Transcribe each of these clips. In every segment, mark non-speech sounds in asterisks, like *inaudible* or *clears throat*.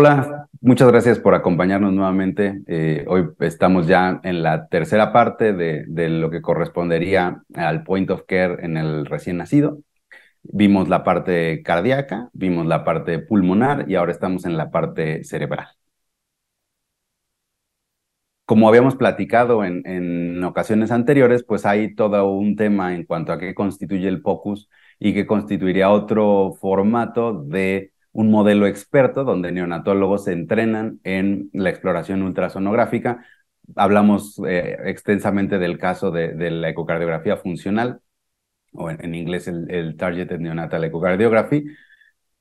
Hola, muchas gracias por acompañarnos nuevamente. Eh, hoy estamos ya en la tercera parte de, lo que correspondería al point of care en el recién nacido. Vimos la parte cardíaca, vimos la parte pulmonar y ahora estamos en la parte cerebral. Como habíamos platicado en, en ocasiones anteriores, pues hay todo un tema en cuanto a qué constituye el POCUS y qué constituiría otro formato de un modelo experto donde neonatólogos se entrenan en la exploración ultrasonográfica. Hablamos eh, extensamente del caso de, la ecocardiografía funcional, o en, en inglés el, el, Targeted Neonatal Echocardiography.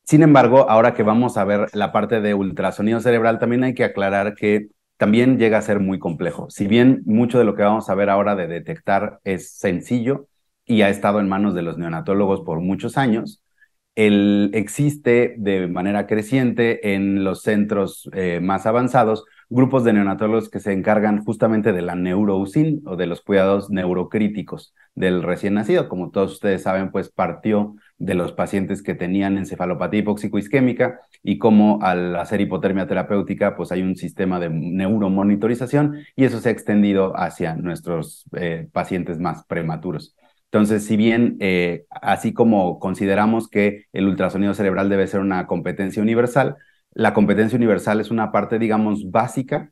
Sin embargo, ahora que vamos a ver la parte de ultrasonido cerebral, también hay que aclarar que también llega a ser muy complejo. Si bien mucho de lo que vamos a ver ahora de detectar es sencillo y ha estado en manos de los neonatólogos por muchos años, el, existe de manera creciente en los centros eh, más avanzados grupos de neonatólogos que se encargan justamente de la neuroUSIN o de los cuidados neurocríticos del recién nacido. Como todos ustedes saben, pues partió de los pacientes que tenían encefalopatía hipóxico-isquémica y como al hacer hipotermia terapéutica, pues hay un sistema de neuromonitorización y eso se ha extendido hacia nuestros eh, pacientes más prematuros. Entonces, si bien eh, así como consideramos que el ultrasonido cerebral debe ser una competencia universal, la competencia universal es una parte, digamos, básica,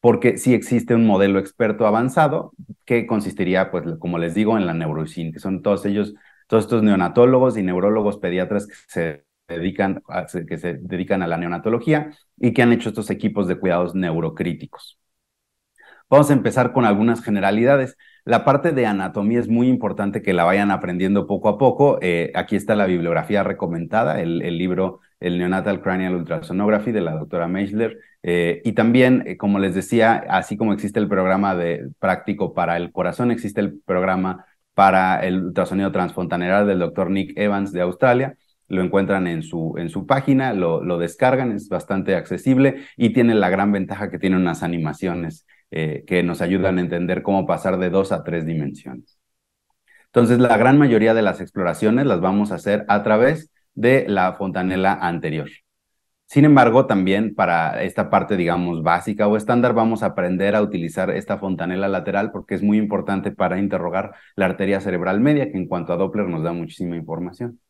porque sí existe un modelo experto avanzado que consistiría, pues, como les digo, en la neurocin, que son todos ellos, todos estos neonatólogos y neurólogos pediatras se dedican a, que se dedican a la neonatología y que han hecho estos equipos de cuidados neurocríticos. Vamos a empezar con algunas generalidades. La parte de anatomía es muy importante que la vayan aprendiendo poco a poco. Eh, aquí está la bibliografía recomendada, el, libro El Neonatal Cranial Ultrasonography de la doctora Meichler. Eh, y también, eh, como les decía, así como existe el programa de práctico para el corazón, existe el programa para el ultrasonido transfontaneral del doctor Nick Evans de Australia. Lo encuentran en su, en su página, lo, lo descargan, es bastante accesible y tiene la gran ventaja que tiene unas animaciones eh, que nos ayudan a entender cómo pasar de dos a tres dimensiones. Entonces, la gran mayoría de las exploraciones las vamos a hacer a través de la fontanela anterior. Sin embargo, también para esta parte, digamos, básica o estándar, vamos a aprender a utilizar esta fontanela lateral porque es muy importante para interrogar la arteria cerebral media, que en cuanto a Doppler nos da muchísima información.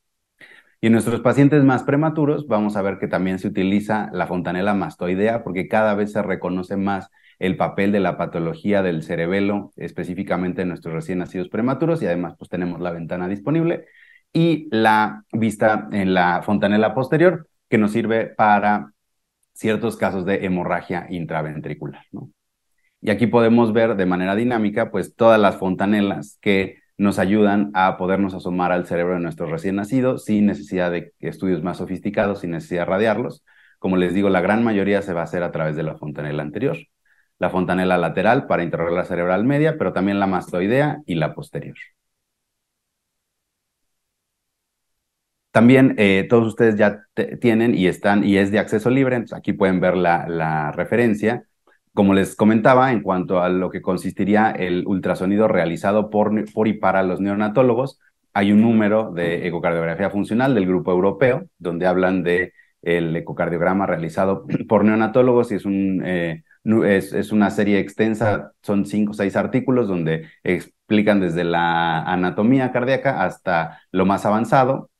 Y en nuestros pacientes más prematuros, vamos a ver que también se utiliza la fontanela mastoidea porque cada vez se reconoce más el papel de la patología del cerebelo, específicamente en nuestros recién nacidos prematuros, y además pues tenemos la ventana disponible y la vista en la fontanela posterior, que nos sirve para ciertos casos de hemorragia intraventricular. Y aquí podemos ver de manera dinámica pues todas las fontanelas que nos ayudan a podernos asomar al cerebro de nuestros recién nacidos sin necesidad de estudios más sofisticados, sin necesidad de radiarlos. Como les digo, la gran mayoría se va a hacer a través de la fontanela anterior la fontanela lateral para interrogar la cerebral media, pero también la mastoidea y la posterior. También eh, todos ustedes ya tienen y están y es de acceso libre, aquí pueden ver la, referencia. Como les comentaba, en cuanto a lo que consistiría el ultrasonido realizado por, por y para los neonatólogos, hay un número de ecocardiografía funcional del grupo europeo, donde hablan de el ecocardiograma realizado *clears throat* por neonatólogos y es un, eh, es, es, una serie extensa, son cinco o seis artículos donde explican desde la anatomía cardíaca hasta lo más avanzado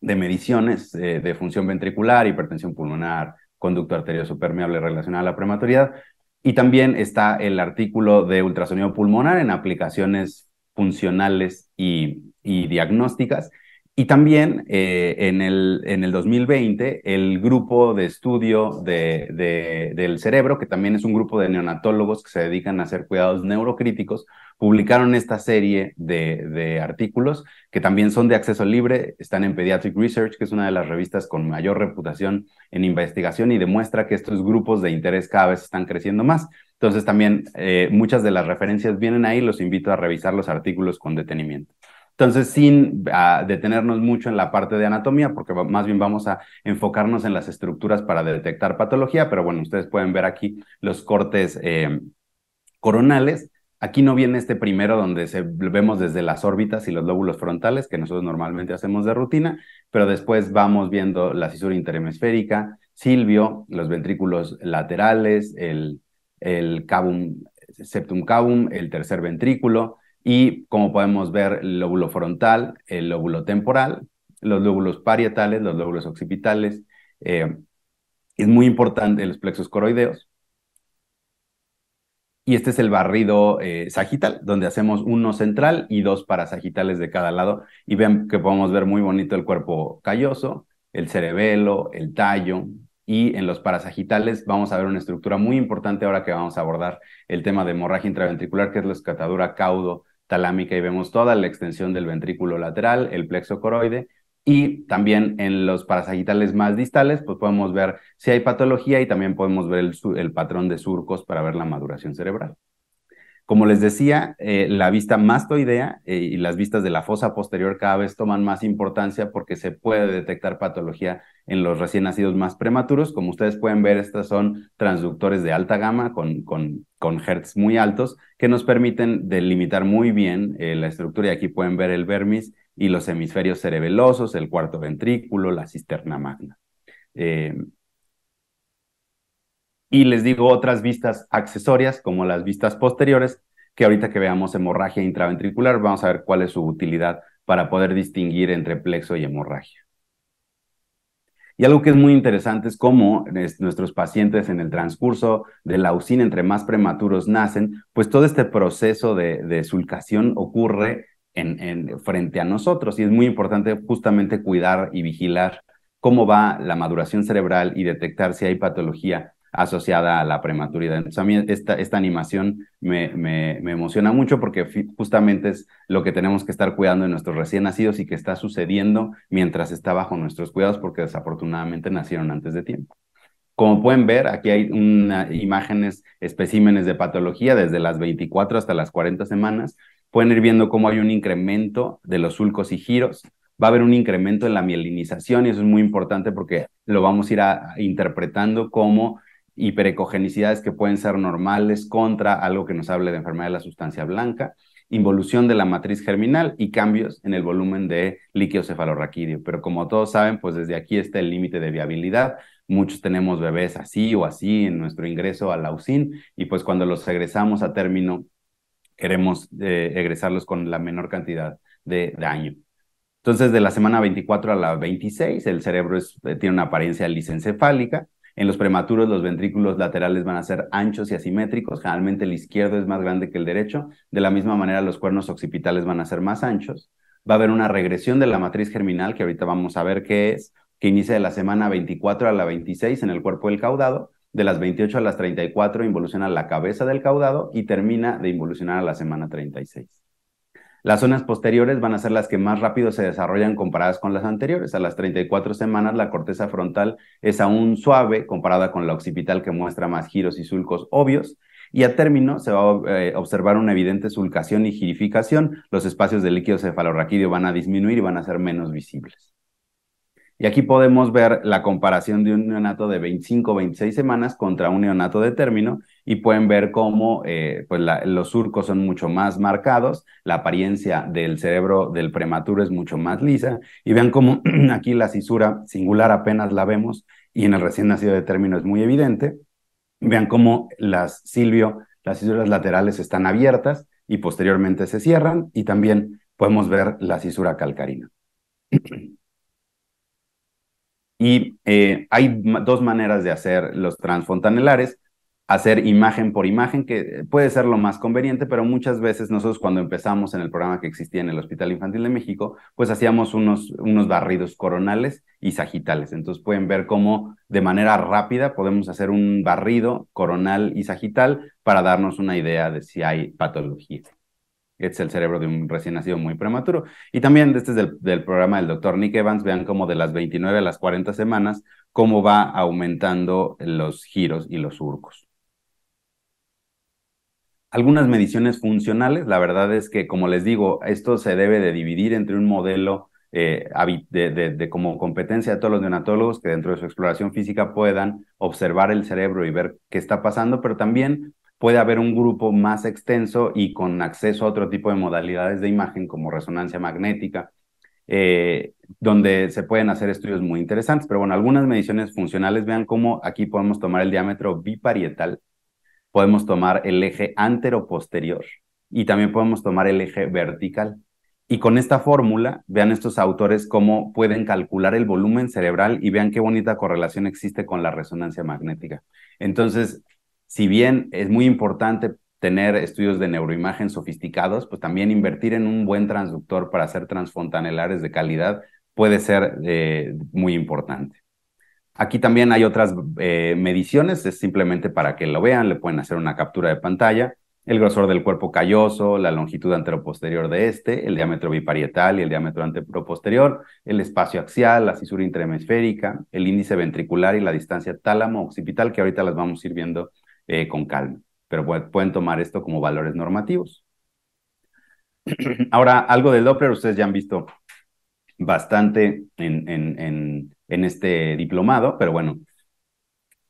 de mediciones eh, de función ventricular, hipertensión pulmonar, conducto arterioso permeable relacionado a la prematuridad. Y también está el artículo de ultrasonido pulmonar en aplicaciones funcionales y, y diagnósticas. Y también eh, en, el, en el 2020, el grupo de estudio de, de, del cerebro, que también es un grupo de neonatólogos que se dedican a hacer cuidados neurocríticos, publicaron esta serie de, de, artículos que también son de acceso libre, están en Pediatric Research, que es una de las revistas con mayor reputación en investigación y demuestra que estos grupos de interés cada vez están creciendo más. Entonces también eh, muchas de las referencias vienen ahí, los invito a revisar los artículos con detenimiento. Entonces, sin uh, detenernos mucho en la parte de anatomía, porque más bien vamos a enfocarnos en las estructuras para detectar patología, pero bueno, ustedes pueden ver aquí los cortes eh, coronales. Aquí no viene este primero donde se vemos desde las órbitas y los lóbulos frontales, que nosotros normalmente hacemos de rutina, pero después vamos viendo la cisura interhemisférica, Silvio, los ventrículos laterales, el, cabum, septum cabum, el tercer ventrículo, y como podemos ver, el lóbulo frontal, el lóbulo temporal, los lóbulos parietales, los lóbulos occipitales. Eh, es muy importante los plexos coroideos. Y este es el barrido eh, sagital, donde hacemos uno central y dos parasagitales de cada lado. Y vean que podemos ver muy bonito el cuerpo calloso, el cerebelo, el tallo. Y en los parasagitales vamos a ver una estructura muy importante ahora que vamos a abordar el tema de hemorragia intraventricular, que es la escatadura caudo talámica y vemos toda la extensión del ventrículo lateral, el plexo coroide y también en los parasagitales más distales, pues podemos ver si hay patología y también podemos ver el, patrón de surcos para ver la maduración cerebral. Como les decía, eh, la vista mastoidea eh, y las vistas de la fosa posterior cada vez toman más importancia porque se puede detectar patología en los recién nacidos más prematuros. Como ustedes pueden ver, estas son transductores de alta gama con, con, con hertz muy altos que nos permiten delimitar muy bien eh, la estructura. Y aquí pueden ver el vermis y los hemisferios cerebelosos, el cuarto ventrículo, la cisterna magna. Y les digo otras vistas accesorias, como las vistas posteriores, que ahorita que veamos hemorragia intraventricular, vamos a ver cuál es su utilidad para poder distinguir entre plexo y hemorragia. Y algo que es muy interesante es cómo nuestros pacientes en el transcurso de la usina, entre más prematuros nacen, pues todo este proceso de, sulcación ocurre en, frente a nosotros y es muy importante justamente cuidar y vigilar cómo va la maduración cerebral y detectar si hay patología asociada a la prematuridad. Entonces, a mí esta, animación me, emociona mucho porque justamente es lo que tenemos que estar cuidando de nuestros recién nacidos y que está sucediendo mientras está bajo nuestros cuidados porque desafortunadamente nacieron antes de tiempo. Como pueden ver, aquí hay imágenes, especímenes de patología desde las 24 hasta las 40 semanas. Pueden ir viendo cómo hay un incremento de los sulcos y giros. Va a haber un incremento en la mielinización y eso es muy importante porque lo vamos a ir interpretando como hiperecogenicidades que pueden ser normales contra algo que nos hable de enfermedad de la sustancia blanca, involución de la matriz germinal y cambios en el volumen de líquido cefalorraquídeo. Pero como todos saben, pues desde aquí está el límite de viabilidad. Muchos tenemos bebés así o así en nuestro ingreso a la UCIN y pues cuando los egresamos a término queremos eh, egresarlos con la menor cantidad de daño. Entonces, de la semana 24 a la 26, el cerebro eh, tiene una apariencia lisencefálica, en los prematuros, los ventrículos laterales van a ser anchos y asimétricos. Generalmente el izquierdo es más grande que el derecho. De la misma manera, los cuernos occipitales van a ser más anchos. Va a haber una regresión de la matriz germinal, que ahorita vamos a ver qué es, que inicia de la semana 24 a la 26 en el cuerpo del caudado. De las 28 a las 34 involuciona la cabeza del caudado y termina de involucionar a la semana 36. Las zonas posteriores van a ser las que más rápido se desarrollan comparadas con las anteriores. A las 34 semanas la corteza frontal es aún suave comparada con la occipital que muestra más giros y sulcos obvios. Y a término se va a eh, observar una evidente sulcación y girificación. Los espacios de líquido cefalorraquídeo van a disminuir y van a ser menos visibles. Y aquí podemos ver la comparación de un neonato de 25 o 26 semanas contra un neonato de término y pueden ver cómo eh, pues los surcos son mucho más marcados, la apariencia del cerebro del prematuro es mucho más lisa y vean cómo *clears throat* aquí la cisura singular apenas la vemos y en el recién nacido de término es muy evidente. Vean cómo las silvio, las cisuras laterales están abiertas y posteriormente se cierran y también podemos ver la cisura calcarina. *clears throat* Y eh, hay dos maneras de hacer los transfontanelares. Hacer imagen por imagen, que puede ser lo más conveniente, pero muchas veces nosotros cuando empezamos en el programa que existía en el Hospital Infantil de México, pues hacíamos unos, unos barridos coronales y sagitales. Entonces pueden ver cómo de manera rápida podemos hacer un barrido coronal y sagital para darnos una idea de si hay patología es el cerebro de un recién nacido muy prematuro. Y también este es del, programa del doctor Nick Evans, vean cómo de las 29 a las 40 semanas, cómo va aumentando los giros y los surcos. Algunas mediciones funcionales, la verdad es que, como les digo, esto se debe de dividir entre un modelo eh, de, como competencia de todos los neonatólogos que dentro de su exploración física puedan observar el cerebro y ver qué está pasando, pero también puede haber un grupo más extenso y con acceso a otro tipo de modalidades de imagen como resonancia magnética eh, donde se pueden hacer estudios muy interesantes. Pero bueno, algunas mediciones funcionales, vean cómo aquí podemos tomar el diámetro biparietal, podemos tomar el eje antero-posterior y también podemos tomar el eje vertical. Y con esta fórmula, vean estos autores cómo pueden calcular el volumen cerebral y vean qué bonita correlación existe con la resonancia magnética. Entonces, si bien es muy importante tener estudios de neuroimagen sofisticados, pues también invertir en un buen transductor para hacer transfontanelares de calidad puede ser eh, muy importante. Aquí también hay otras eh, mediciones, es simplemente para que lo vean, le pueden hacer una captura de pantalla. El grosor del cuerpo calloso, la longitud anteroposterior de este, el diámetro biparietal y el diámetro anteroposterior, el espacio axial, la cisura interhemisférica, el índice ventricular y la distancia tálamo-occipital, que ahorita las vamos a ir viendo eh, con calma pero pueden tomar esto como valores normativos. *clears throat* Ahora, algo del Doppler, ustedes ya han visto bastante en, en, este diplomado, pero bueno,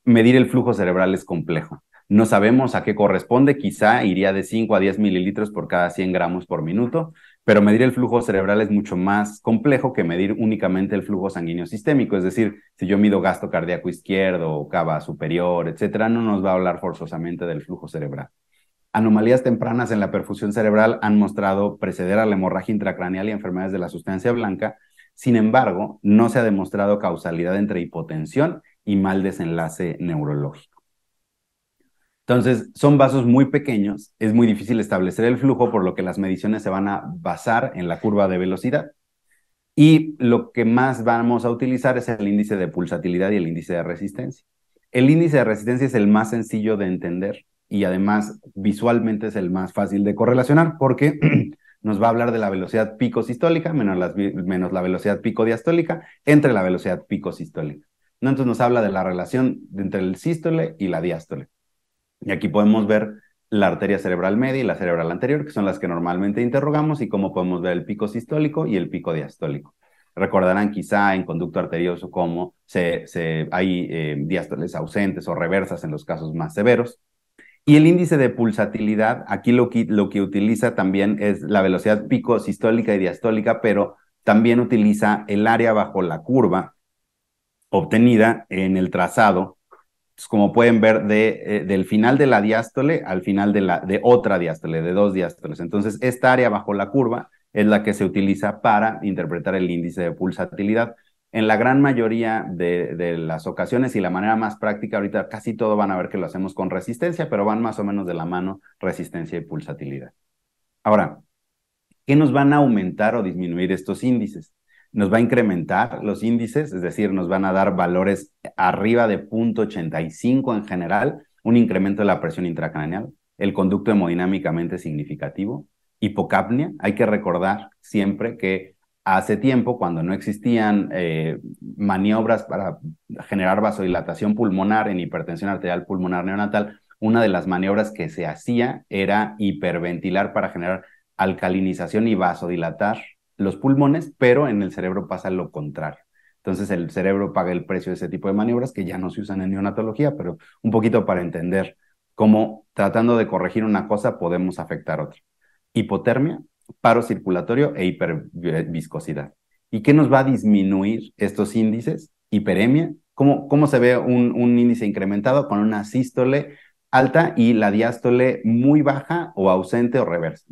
medir el flujo cerebral es complejo. No sabemos a qué corresponde, quizá iría de 5 a 10 mililitros por cada 100 gramos por minuto, pero medir el flujo cerebral es mucho más complejo que medir únicamente el flujo sanguíneo sistémico. Es decir, si yo mido gasto cardíaco izquierdo o cava superior, etcétera, no nos va a hablar forzosamente del flujo cerebral. Anomalías tempranas en la perfusión cerebral han mostrado preceder a la hemorragia intracraneal y enfermedades de la sustancia blanca. Sin embargo, no se ha demostrado causalidad entre hipotensión y mal desenlace neurológico. Entonces, son vasos muy pequeños, es muy difícil establecer el flujo, por lo que las mediciones se van a basar en la curva de velocidad. Y lo que más vamos a utilizar es el índice de pulsatilidad y el índice de resistencia. El índice de resistencia es el más sencillo de entender y además visualmente es el más fácil de correlacionar porque *clears throat* nos va a hablar de la velocidad pico sistólica menos, la velocidad pico diastólica entre la velocidad pico sistólica. ¿No? Entonces nos habla de la relación entre el sístole y la diástole. Y aquí podemos ver la arteria cerebral media y la cerebral anterior, que son las que normalmente interrogamos, y cómo podemos ver el pico sistólico y el pico diastólico. Recordarán quizá en conducto arterioso cómo se, hay eh, diástoles ausentes o reversas en los casos más severos. Y el índice de pulsatilidad, aquí lo que, lo que utiliza también es la velocidad pico sistólica y diastólica, pero también utiliza el área bajo la curva obtenida en el trazado como pueden ver, eh, del final de la diástole al final de, la, de otra diástole, de dos diástoles. Entonces, esta área bajo la curva es la que se utiliza para interpretar el índice de pulsatilidad. En la gran mayoría de, de, las ocasiones y la manera más práctica, ahorita casi todo van a ver que lo hacemos con resistencia, pero van más o menos de la mano resistencia y pulsatilidad. Ahora, ¿qué nos van a aumentar o disminuir estos índices? Nos va a incrementar los índices, es decir, nos van a dar valores arriba de 0.85 en general, un incremento de la presión intracraneal, el conducto hemodinámicamente significativo, hipocapnia. Hay que recordar siempre que hace tiempo, cuando no existían eh, maniobras para generar vasodilatación pulmonar en hipertensión arterial pulmonar neonatal, una de las maniobras que se hacía era hiperventilar para generar alcalinización y vasodilatar los pulmones, pero en el cerebro pasa lo contrario. Entonces el cerebro paga el precio de ese tipo de maniobras que ya no se usan en neonatología, pero un poquito para entender cómo tratando de corregir una cosa podemos afectar otra. Hipotermia, paro circulatorio e hiperviscosidad. ¿Y qué nos va a disminuir estos índices? Hiperemia. ¿Cómo, cómo se ve un, un índice incrementado con una sístole alta y la diástole muy baja o ausente o reversa?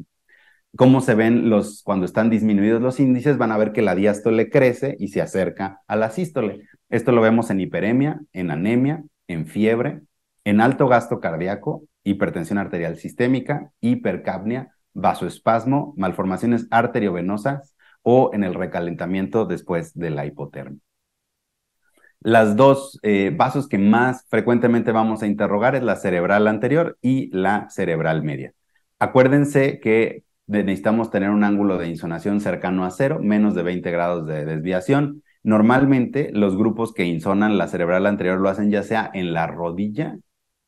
Cómo se ven los, cuando están disminuidos los índices, van a ver que la diástole crece y se acerca a la sístole. Esto lo vemos en hiperemia, en anemia, en fiebre, en alto gasto cardíaco, hipertensión arterial sistémica, hipercapnia, vasoespasmo, malformaciones arteriovenosas o en el recalentamiento después de la hipotermia. Las dos eh, vasos que más frecuentemente vamos a interrogar es la cerebral anterior y la cerebral media. Acuérdense que necesitamos tener un ángulo de insonación cercano a cero, menos de 20 grados de desviación. Normalmente los grupos que insonan la cerebral anterior lo hacen ya sea en la rodilla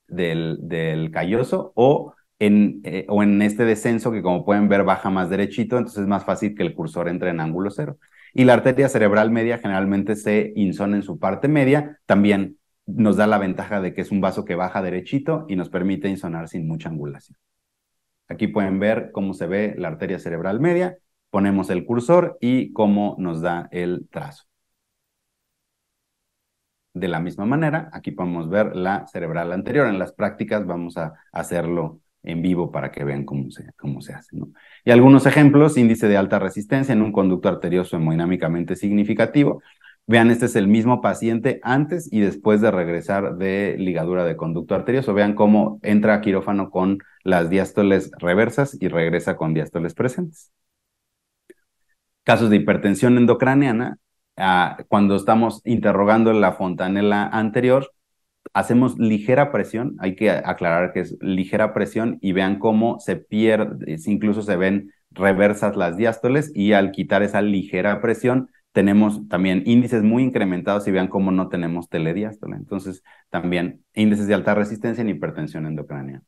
del, calloso o en, eh, o en este descenso que como pueden ver baja más derechito, entonces es más fácil que el cursor entre en ángulo cero. Y la arteria cerebral media generalmente se insona en su parte media, también nos da la ventaja de que es un vaso que baja derechito y nos permite insonar sin mucha angulación. Aquí pueden ver cómo se ve la arteria cerebral media ponemos el cursor y cómo nos da el trazo. De la misma manera, aquí podemos ver la cerebral anterior. En las prácticas vamos a hacerlo en vivo para que vean cómo se, cómo se hace. Y algunos ejemplos, índice de alta resistencia en un conducto arterioso hemodinámicamente significativo. Vean, este es el mismo paciente antes y después de regresar de ligadura de conducto arterioso. Vean cómo entra quirófano con las diástoles reversas y regresa con diástoles presentes. Casos de hipertensión endocraneana, ah, cuando estamos interrogando la fontanela anterior, hacemos ligera presión, hay que aclarar que es ligera presión y vean cómo se pierde, incluso se ven reversas las diástoles y al quitar esa ligera presión tenemos también índices muy incrementados y vean cómo no tenemos telediástole. Entonces, también índices de alta resistencia en hipertensión endocránea.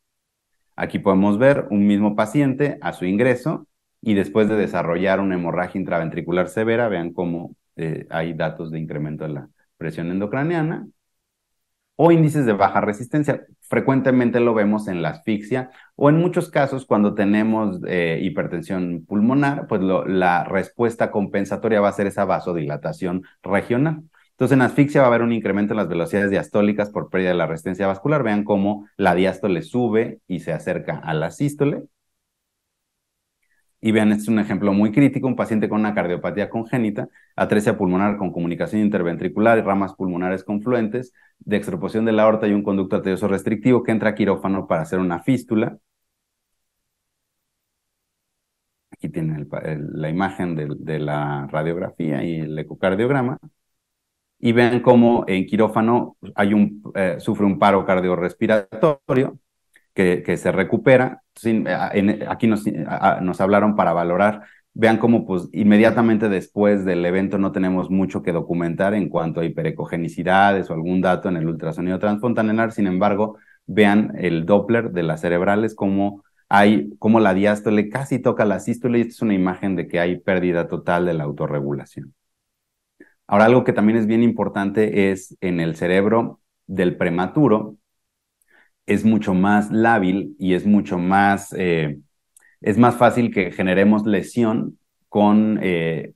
Aquí podemos ver un mismo paciente a su ingreso y después de desarrollar una hemorragia intraventricular severa, vean cómo eh, hay datos de incremento de la presión endocraniana o índices de baja resistencia. Frecuentemente lo vemos en la asfixia o en muchos casos cuando tenemos eh, hipertensión pulmonar, pues la respuesta compensatoria va a ser esa vasodilatación regional. Entonces en asfixia va a haber un incremento en las velocidades diastólicas por pérdida de la resistencia vascular. Vean cómo la diástole sube y se acerca a la sístole. Y vean, este es un ejemplo muy crítico, un paciente con una cardiopatía congénita, atresia pulmonar con comunicación interventricular ramas pulmonares confluentes, de extroposición de la aorta y un conducto arterioso restrictivo que entra a quirófano para hacer una fístula. Aquí tienen la imagen de, la radiografía y el ecocardiograma. Y vean cómo en quirófano hay un, eh, sufre un paro cardiorrespiratorio que, se recupera. aquí nos, hablaron para valorar vean cómo pues inmediatamente después del evento no tenemos mucho que documentar en cuanto a hiperecogenicidades o algún dato en el ultrasonido transfontanelar, sin embargo, vean el Doppler de las cerebrales, como hay, como la diástole casi toca la sístole y esta es una imagen de que hay pérdida total de la autorregulación. Ahora, algo que también es bien importante es en el cerebro del prematuro, es mucho más lábil y es mucho más, eh, es más fácil que generemos lesión con, eh,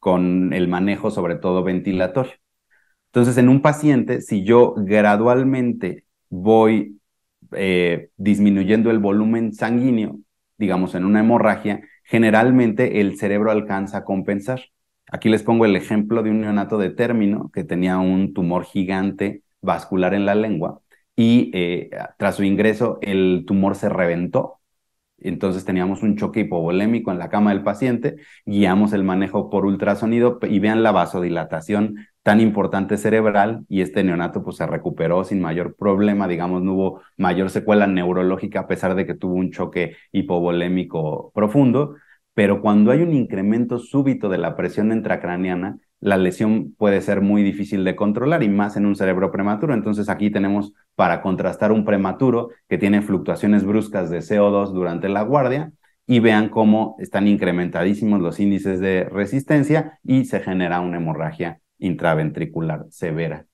con el manejo, sobre todo ventilatorio. Entonces, en un paciente, si yo gradualmente voy eh, disminuyendo el volumen sanguíneo, digamos en una hemorragia, generalmente el cerebro alcanza a compensar. Aquí les pongo el ejemplo de un neonato de término que tenía un tumor gigante vascular en la lengua y eh, tras su ingreso el tumor se reventó. Entonces teníamos un choque hipovolémico en la cama del paciente, guiamos el manejo por ultrasonido y vean la vasodilatación tan importante cerebral y este neonato pues se recuperó sin mayor problema, digamos, no hubo mayor secuela neurológica a pesar de que tuvo un choque hipovolémico profundo, pero cuando hay un incremento súbito de la presión intracraniana, la lesión puede ser muy difícil de controlar y más en un cerebro prematuro. Entonces aquí tenemos para contrastar un prematuro que tiene fluctuaciones bruscas de CO2 durante la guardia y vean cómo están incrementadísimos los índices de resistencia y se genera una hemorragia intraventricular severa.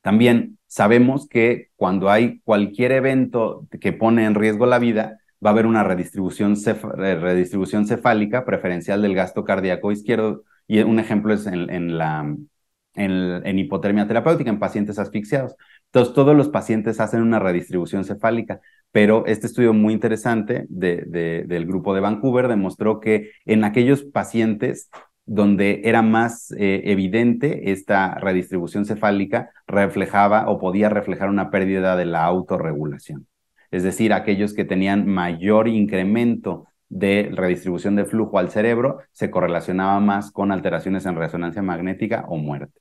También sabemos que cuando hay cualquier evento que pone en riesgo la vida, va a haber una redistribución, redistribución cefálica preferencial del gasto cardíaco izquierdo. Y un ejemplo es en, la, en, hipotermia terapéutica, en pacientes asfixiados. Entonces, todos los pacientes hacen una redistribución cefálica, pero este estudio muy interesante del grupo de Vancouver demostró que en aquellos pacientes donde era más eh, evidente esta redistribución cefálica, reflejaba o podía reflejar una pérdida de la autorregulación es decir, aquellos que tenían mayor incremento de redistribución de flujo al cerebro se correlacionaba más con alteraciones en resonancia magnética o muerte.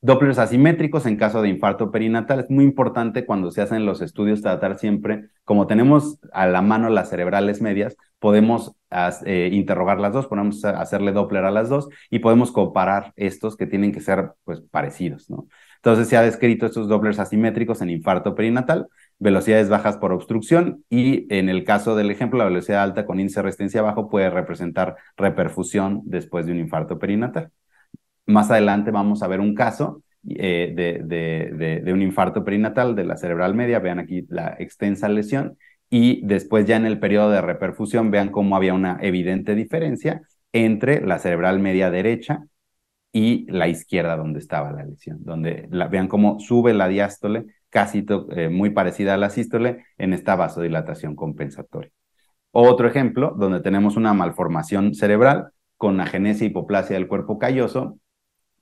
Dopplers asimétricos en caso de infarto perinatal. Es muy importante cuando se hacen los estudios tratar siempre, como tenemos a la mano las cerebrales medias, podemos eh, interrogar las dos, podemos hacerle Doppler a las dos y podemos comparar estos que tienen que ser pues, parecidos. ¿no? Entonces se ha descrito estos Dopplers asimétricos en infarto perinatal velocidades bajas por obstrucción y en el caso del ejemplo, la velocidad alta con índice de resistencia bajo puede representar reperfusión después de un infarto perinatal. Más adelante vamos a ver un caso eh, de, un infarto perinatal de la cerebral media, vean aquí la extensa lesión y después ya en el periodo de reperfusión vean cómo había una evidente diferencia entre la cerebral media derecha y la izquierda donde estaba la lesión, donde vean cómo sube la diástole casi eh, muy parecida a la sístole en esta vasodilatación compensatoria. Otro ejemplo, donde tenemos una malformación cerebral con agenesia hipoplasia del cuerpo calloso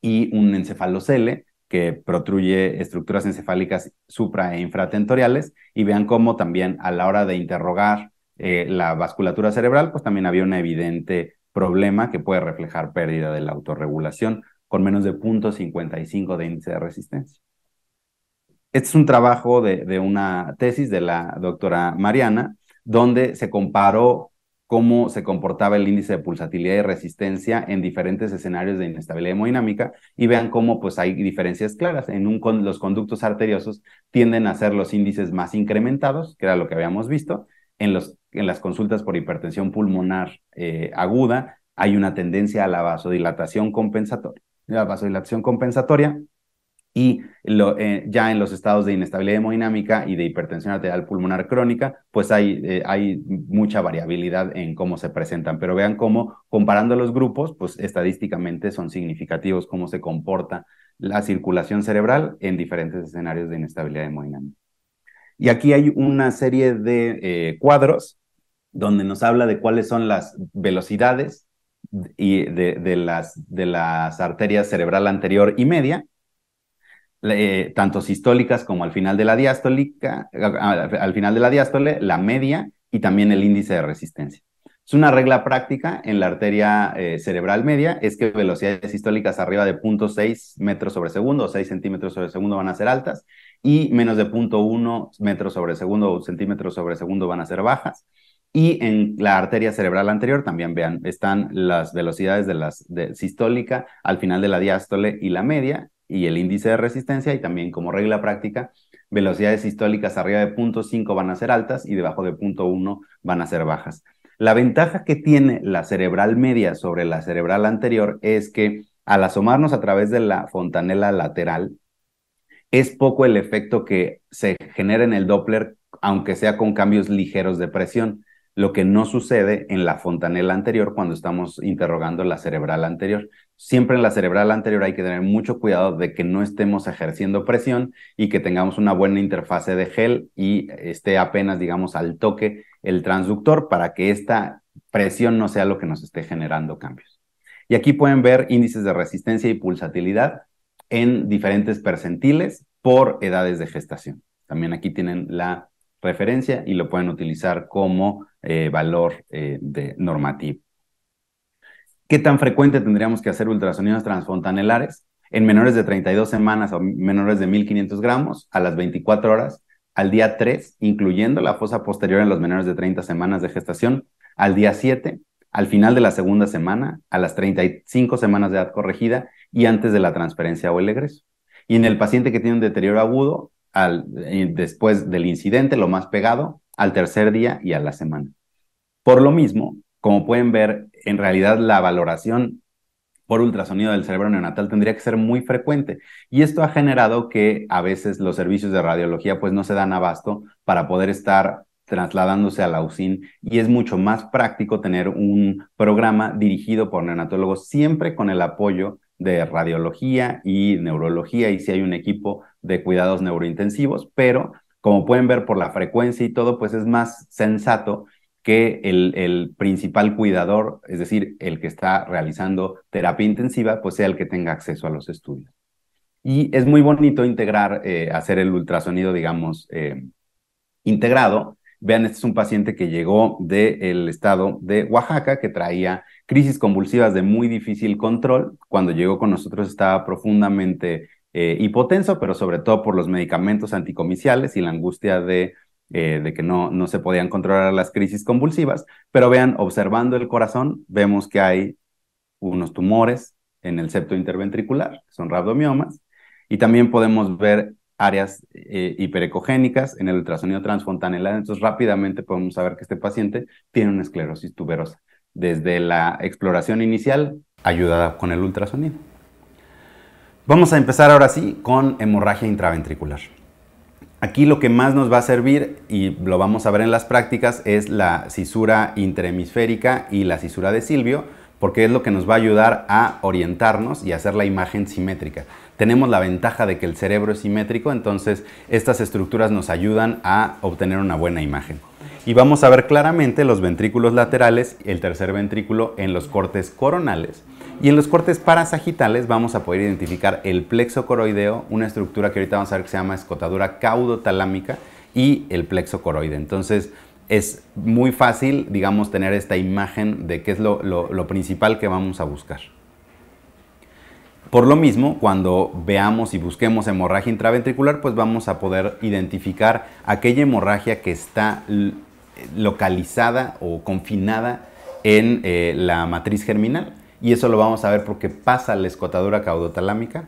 y un encefalocele que protruye estructuras encefálicas supra e infratentoriales y vean cómo también a la hora de interrogar eh, la vasculatura cerebral, pues también había un evidente problema que puede reflejar pérdida de la autorregulación con menos de 0.55 de índice de resistencia. Este es un trabajo de, una tesis de la doctora Mariana, donde se comparó cómo se comportaba el índice de pulsatilidad y resistencia en diferentes escenarios de inestabilidad hemodinámica y vean cómo pues hay diferencias claras. En los conductos arteriosos tienden a ser los índices más incrementados, que era lo que habíamos visto. En las consultas por hipertensión pulmonar eh, aguda hay una tendencia a la vasodilatación compensatoria. La vasodilatación compensatoria y eh, ya en los estados de inestabilidad hemodinámica y de hipertensión arterial pulmonar crónica, pues hay, eh, hay mucha variabilidad en cómo se presentan. Pero vean cómo, comparando los grupos, pues estadísticamente son significativos cómo se comporta la circulación cerebral en diferentes escenarios de inestabilidad hemodinámica. Y aquí hay una serie de eh, cuadros donde nos habla de cuáles son las velocidades y de, las, de las arterias cerebral anterior y media eh, tanto sistólicas como al final de la diastólica, al final de la diástole, la media y también el índice de resistencia. Es una regla práctica en la arteria eh, cerebral media, es que velocidades sistólicas arriba de 0.6 metros sobre segundo o 6 centímetros sobre segundo van a ser altas y menos de 0.1 metros sobre segundo o centímetros sobre segundo van a ser bajas. Y en la arteria cerebral anterior también vean, están las velocidades de la sistólica al final de la diástole y la media, y el índice de resistencia y también como regla práctica, velocidades sistólicas arriba de 0.5 van a ser altas y debajo de 0.1 van a ser bajas. La ventaja que tiene la cerebral media sobre la cerebral anterior es que al asomarnos a través de la fontanela lateral, es poco el efecto que se genera en el Doppler, aunque sea con cambios ligeros de presión lo que no sucede en la fontanela anterior cuando estamos interrogando la cerebral anterior. Siempre en la cerebral anterior hay que tener mucho cuidado de que no estemos ejerciendo presión y que tengamos una buena interfase de gel y esté apenas, digamos, al toque el transductor para que esta presión no sea lo que nos esté generando cambios. Y aquí pueden ver índices de resistencia y pulsatilidad en diferentes percentiles por edades de gestación. También aquí tienen la referencia y lo pueden utilizar como eh, valor eh, de normativo. ¿Qué tan frecuente tendríamos que hacer ultrasonidos transfontanelares? En menores de 32 semanas o menores de 1500 gramos a las 24 horas, al día 3, incluyendo la fosa posterior en los menores de 30 semanas de gestación, al día 7, al final de la segunda semana, a las 35 semanas de edad corregida y antes de la transferencia o el egreso. Y en el paciente que tiene un deterioro agudo, eh, después del incidente, lo más pegado, al tercer día y a la semana. Por lo mismo, como pueden ver, en realidad la valoración por ultrasonido del cerebro neonatal tendría que ser muy frecuente. Y esto ha generado que a veces los servicios de radiología pues no se dan abasto para poder estar trasladándose a la UCIN y es mucho más práctico tener un programa dirigido por neonatólogos siempre con el apoyo de radiología y neurología y si hay un equipo de cuidados neurointensivos, pero como pueden ver por la frecuencia y todo, pues es más sensato que el, principal cuidador, es decir, el que está realizando terapia intensiva, pues sea el que tenga acceso a los estudios. Y es muy bonito integrar, eh, hacer el ultrasonido, digamos, eh, integrado. Vean, este es un paciente que llegó del estado de Oaxaca, que traía crisis convulsivas de muy difícil control. Cuando llegó con nosotros estaba profundamente eh, hipotenso, pero sobre todo por los medicamentos anticomiciales y la angustia de, eh, de que no, no se podían controlar las crisis convulsivas. Pero vean, observando el corazón, vemos que hay unos tumores en el septo interventricular, que son rabdomiomas, y también podemos ver áreas eh, hiperecogénicas en el ultrasonido transfontanelar. Entonces, rápidamente podemos saber que este paciente tiene una esclerosis tuberosa desde la exploración inicial ayudada con el ultrasonido. Vamos a empezar ahora sí con hemorragia intraventricular. Aquí lo que más nos va a servir, y lo vamos a ver en las prácticas, es la cisura interhemisférica y la cisura de Silvio, porque es lo que nos va a ayudar a orientarnos y hacer la imagen simétrica. Tenemos la ventaja de que el cerebro es simétrico, entonces estas estructuras nos ayudan a obtener una buena imagen. Y vamos a ver claramente los ventrículos laterales, el tercer ventrículo en los cortes coronales. Y en los cortes parasagitales vamos a poder identificar el plexo coroideo, una estructura que ahorita vamos a ver que se llama escotadura caudotalámica y el plexo coroide. Entonces es muy fácil, digamos, tener esta imagen de qué es lo, lo principal que vamos a buscar. Por lo mismo, cuando veamos y busquemos hemorragia intraventricular, pues vamos a poder identificar aquella hemorragia que está localizada o confinada en eh, la matriz germinal. Y eso lo vamos a ver porque pasa la escotadura caudotalámica,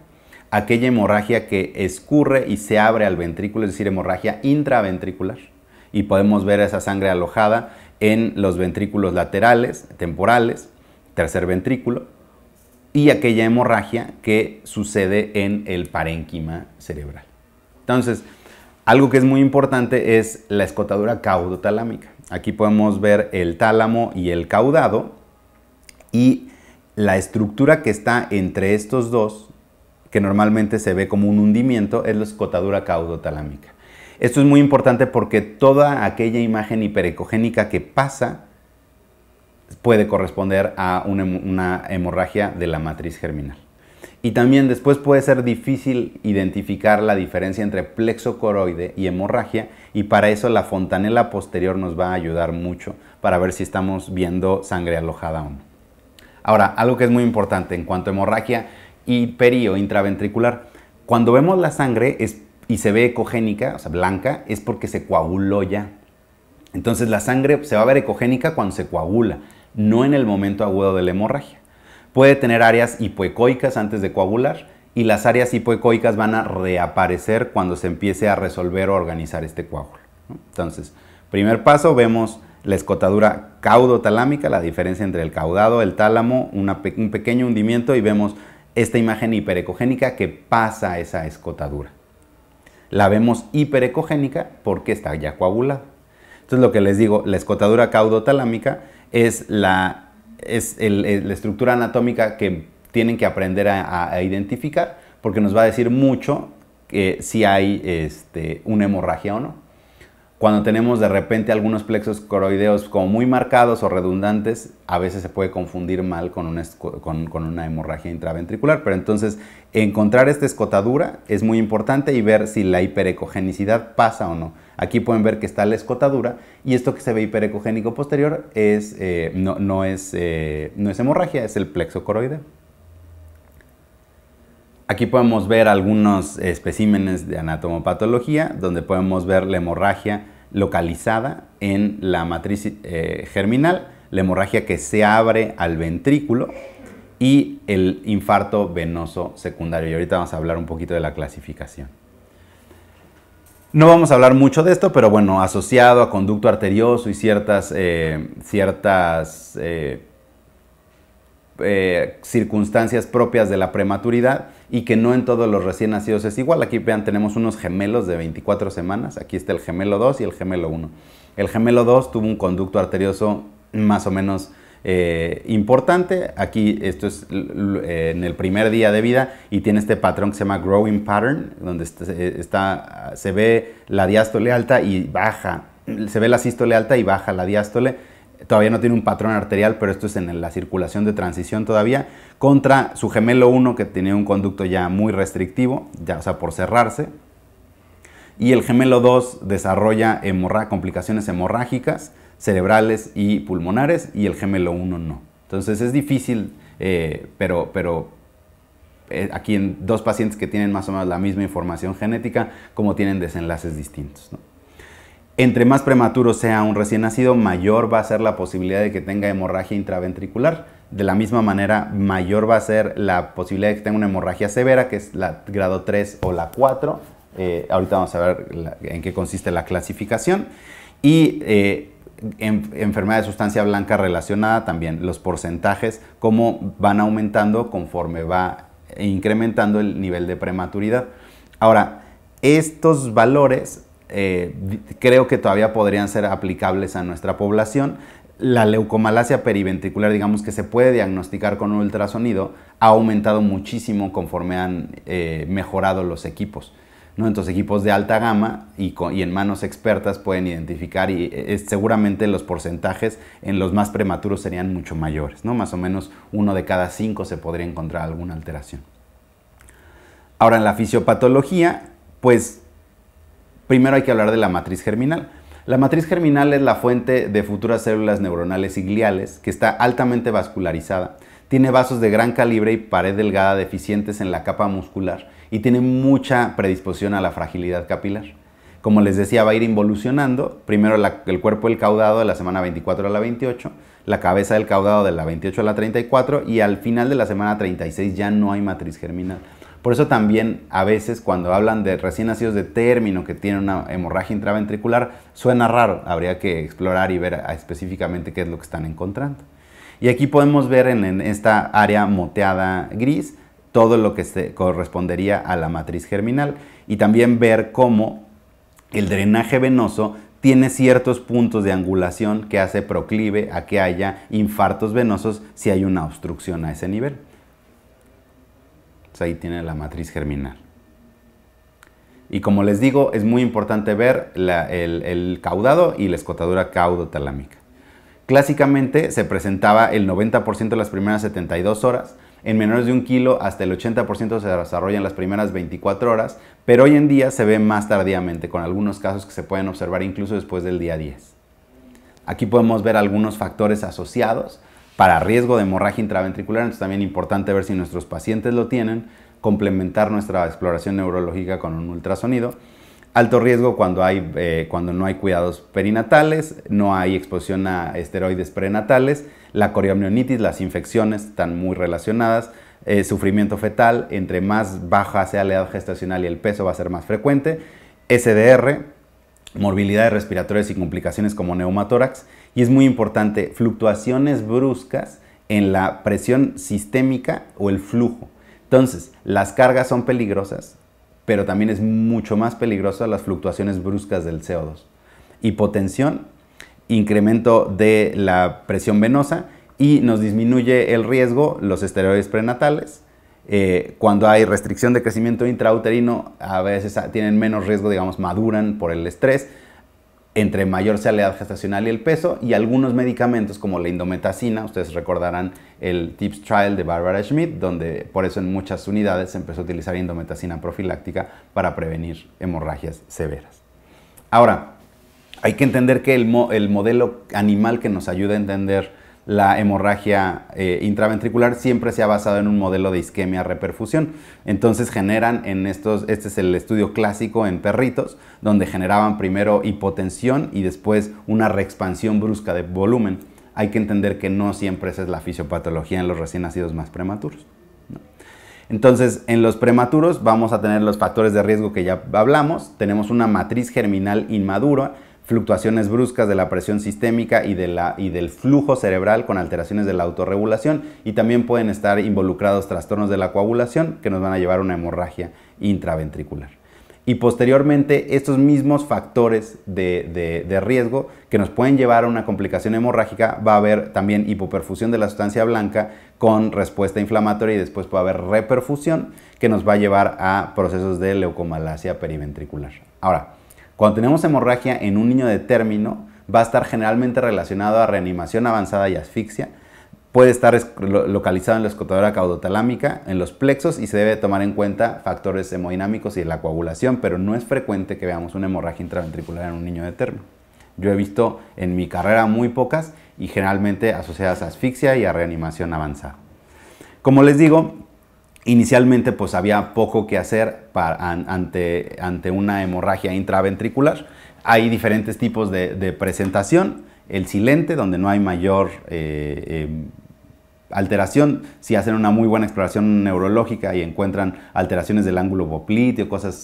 aquella hemorragia que escurre y se abre al ventrículo, es decir, hemorragia intraventricular. Y podemos ver esa sangre alojada en los ventrículos laterales, temporales, tercer ventrículo, y aquella hemorragia que sucede en el parénquima cerebral. Entonces, algo que es muy importante es la escotadura caudotalámica. Aquí podemos ver el tálamo y el caudado y la estructura que está entre estos dos, que normalmente se ve como un hundimiento, es la escotadura caudotalámica. Esto es muy importante porque toda aquella imagen hiperecogénica que pasa puede corresponder a una, hemorragia de la matriz germinal. Y también después puede ser difícil identificar la diferencia entre plexo coroide y hemorragia y para eso la fontanela posterior nos va a ayudar mucho para ver si estamos viendo sangre alojada o no. Ahora, algo que es muy importante en cuanto a hemorragia y perio intraventricular, cuando vemos la sangre y se ve ecogénica, o sea, blanca, es porque se coaguló ya. Entonces la sangre se va a ver ecogénica cuando se coagula no en el momento agudo de la hemorragia. Puede tener áreas hipoecoicas antes de coagular y las áreas hipoecoicas van a reaparecer cuando se empiece a resolver o organizar este coágulo. Entonces, primer paso, vemos la escotadura caudotalámica, la diferencia entre el caudado, el tálamo, un pequeño hundimiento y vemos esta imagen hiperecogénica que pasa esa escotadura. La vemos hiperecogénica porque está ya coagulada. Entonces lo que les digo, la escotadura caudotalámica es la, es la estructura anatómica que tienen que aprender a, identificar porque nos va a decir mucho si hay este, una hemorragia o no. Cuando tenemos de repente algunos plexos coroideos como muy marcados o redundantes, a veces se puede confundir mal con una, hemorragia intraventricular. Pero entonces encontrar esta escotadura es muy importante y ver si la hiperecogenicidad pasa o no. Aquí pueden ver que está la escotadura y esto que se ve hiperecogénico posterior es, eh, no, es, eh, no es hemorragia, es el plexo coroideo. Aquí podemos ver algunos especímenes de anatomopatología donde podemos ver la hemorragia localizada en la matriz eh, germinal, la hemorragia que se abre al ventrículo y el infarto venoso secundario. Y ahorita vamos a hablar un poquito de la clasificación. No vamos a hablar mucho de esto, pero bueno, asociado a conducto arterioso y ciertas, eh, ciertas eh, circunstancias propias de la prematuridad y que no en todos los recién nacidos es igual. Aquí vean, tenemos unos gemelos de 24 semanas. Aquí está el gemelo 2 y el gemelo 1. El gemelo 2 tuvo un conducto arterioso más o menos eh, importante. Aquí esto es en el primer día de vida y tiene este patrón que se llama growing pattern, donde está, se ve la diástole alta y baja, se ve la sístole alta y baja la diástole todavía no tiene un patrón arterial, pero esto es en la circulación de transición todavía, contra su gemelo 1 que tenía un conducto ya muy restrictivo, ya, o sea, por cerrarse. Y el gemelo 2 desarrolla complicaciones hemorrágicas, cerebrales y pulmonares, y el gemelo 1 no. Entonces es difícil, eh, pero, pero eh, aquí en dos pacientes que tienen más o menos la misma información genética, como tienen desenlaces distintos. Entre más prematuro sea un recién nacido, mayor va a ser la posibilidad de que tenga hemorragia intraventricular. De la misma manera, mayor va a ser la posibilidad de que tenga una hemorragia severa, que es la grado 3 o la 4. Eh, ahorita vamos a ver en qué consiste la clasificación. Y eh, enfermedad de sustancia blanca relacionada también, los porcentajes, cómo van aumentando conforme va incrementando el nivel de prematuridad. Ahora, Estos valores eh, creo que todavía podrían ser aplicables a nuestra población. La leucomalacia periventricular, digamos que se puede diagnosticar con un ultrasonido, ha aumentado muchísimo conforme han eh, mejorado los equipos. Entonces equipos de alta gama y, en manos expertas pueden identificar y eh, seguramente los porcentajes en los más prematuros serían mucho mayores, ¿no? más o menos uno de cada cinco se podría encontrar alguna alteración. Ahora en la fisiopatología, pues primero hay que hablar de la matriz germinal. La matriz germinal es la fuente de futuras células neuronales y gliales que está altamente vascularizada. Tiene vasos de gran calibre y pared delgada deficientes en la capa muscular y tiene mucha predisposición a la fragilidad capilar. Como les decía, va a ir involucionando. Primero el cuerpo del caudado de la semana 24 a la 28, la cabeza del caudado de la 28 a la 34 y al final de la semana 36 ya no hay matriz germinal. Por eso también a veces cuando hablan de recién nacidos de término que tienen una hemorragia intraventricular, suena raro. Habría que explorar y ver específicamente qué es lo que están encontrando. Y aquí podemos ver en, esta área moteada gris todo lo que se correspondería a la matriz germinal y también ver cómo el drenaje venoso tiene ciertos puntos de angulación que hace proclive a que haya infartos venosos si hay una obstrucción a ese nivel ahí tiene la matriz germinal. Y como les digo, es muy importante ver el, caudado y la escotadura caudotalámica. Clásicamente se presentaba el 90% de las primeras 72 horas, en menores de un kilo hasta el 80% se desarrolla en las primeras 24 horas, pero hoy en día se ve más tardíamente, con algunos casos que se pueden observar incluso después del día 10. Aquí podemos ver algunos factores asociados para riesgo de hemorragia intraventricular, entonces también importante ver si nuestros pacientes lo tienen, complementar nuestra exploración neurológica con un ultrasonido. Alto riesgo cuando, hay, eh, cuando no hay cuidados perinatales, no hay exposición a esteroides prenatales, la coriamnionitis, las infecciones están muy relacionadas, eh, sufrimiento fetal, entre más baja sea la edad gestacional y el peso va a ser más frecuente, SDR, morbilidades respiratorias y complicaciones como neumotórax y es muy importante, fluctuaciones bruscas en la presión sistémica o el flujo. Entonces, las cargas son peligrosas, pero también es mucho más peligrosa las fluctuaciones bruscas del CO2. Hipotensión, incremento de la presión venosa y nos disminuye el riesgo los esteroides prenatales. Eh, cuando hay restricción de crecimiento intrauterino, a veces tienen menos riesgo, digamos, maduran por el estrés entre mayor sea la edad gestacional y el peso, y algunos medicamentos como la indometacina, ustedes recordarán el TIPS Trial de Barbara Schmidt, donde por eso en muchas unidades se empezó a utilizar indometacina profiláctica para prevenir hemorragias severas. Ahora, hay que entender que el, el modelo animal que nos ayuda a entender la hemorragia eh, intraventricular siempre se ha basado en un modelo de isquemia reperfusión. Entonces generan en estos, este es el estudio clásico en perritos, donde generaban primero hipotensión y después una reexpansión brusca de volumen. Hay que entender que no siempre esa es la fisiopatología en los recién nacidos más prematuros. Entonces, en los prematuros vamos a tener los factores de riesgo que ya hablamos. Tenemos una matriz germinal inmadura, fluctuaciones bruscas de la presión sistémica y, de la, y del flujo cerebral con alteraciones de la autorregulación y también pueden estar involucrados trastornos de la coagulación que nos van a llevar a una hemorragia intraventricular. Y posteriormente estos mismos factores de, de, riesgo que nos pueden llevar a una complicación hemorrágica, va a haber también hipoperfusión de la sustancia blanca con respuesta inflamatoria y después puede haber reperfusión que nos va a llevar a procesos de leucomalacia periventricular. Ahora, cuando tenemos hemorragia en un niño de término, va a estar generalmente relacionado a reanimación avanzada y asfixia. Puede estar localizado en la escotadora caudotalámica, en los plexos y se debe tomar en cuenta factores hemodinámicos y la coagulación, pero no es frecuente que veamos una hemorragia intraventricular en un niño de término. Yo he visto en mi carrera muy pocas y generalmente asociadas a asfixia y a reanimación avanzada. Como les digo, Inicialmente pues había poco que hacer ante, ante, una hemorragia intraventricular. Hay diferentes tipos de, presentación. El silente, donde no hay mayor eh, eh, alteración. Si hacen una muy buena exploración neurológica y encuentran alteraciones del ángulo popliteo, cosas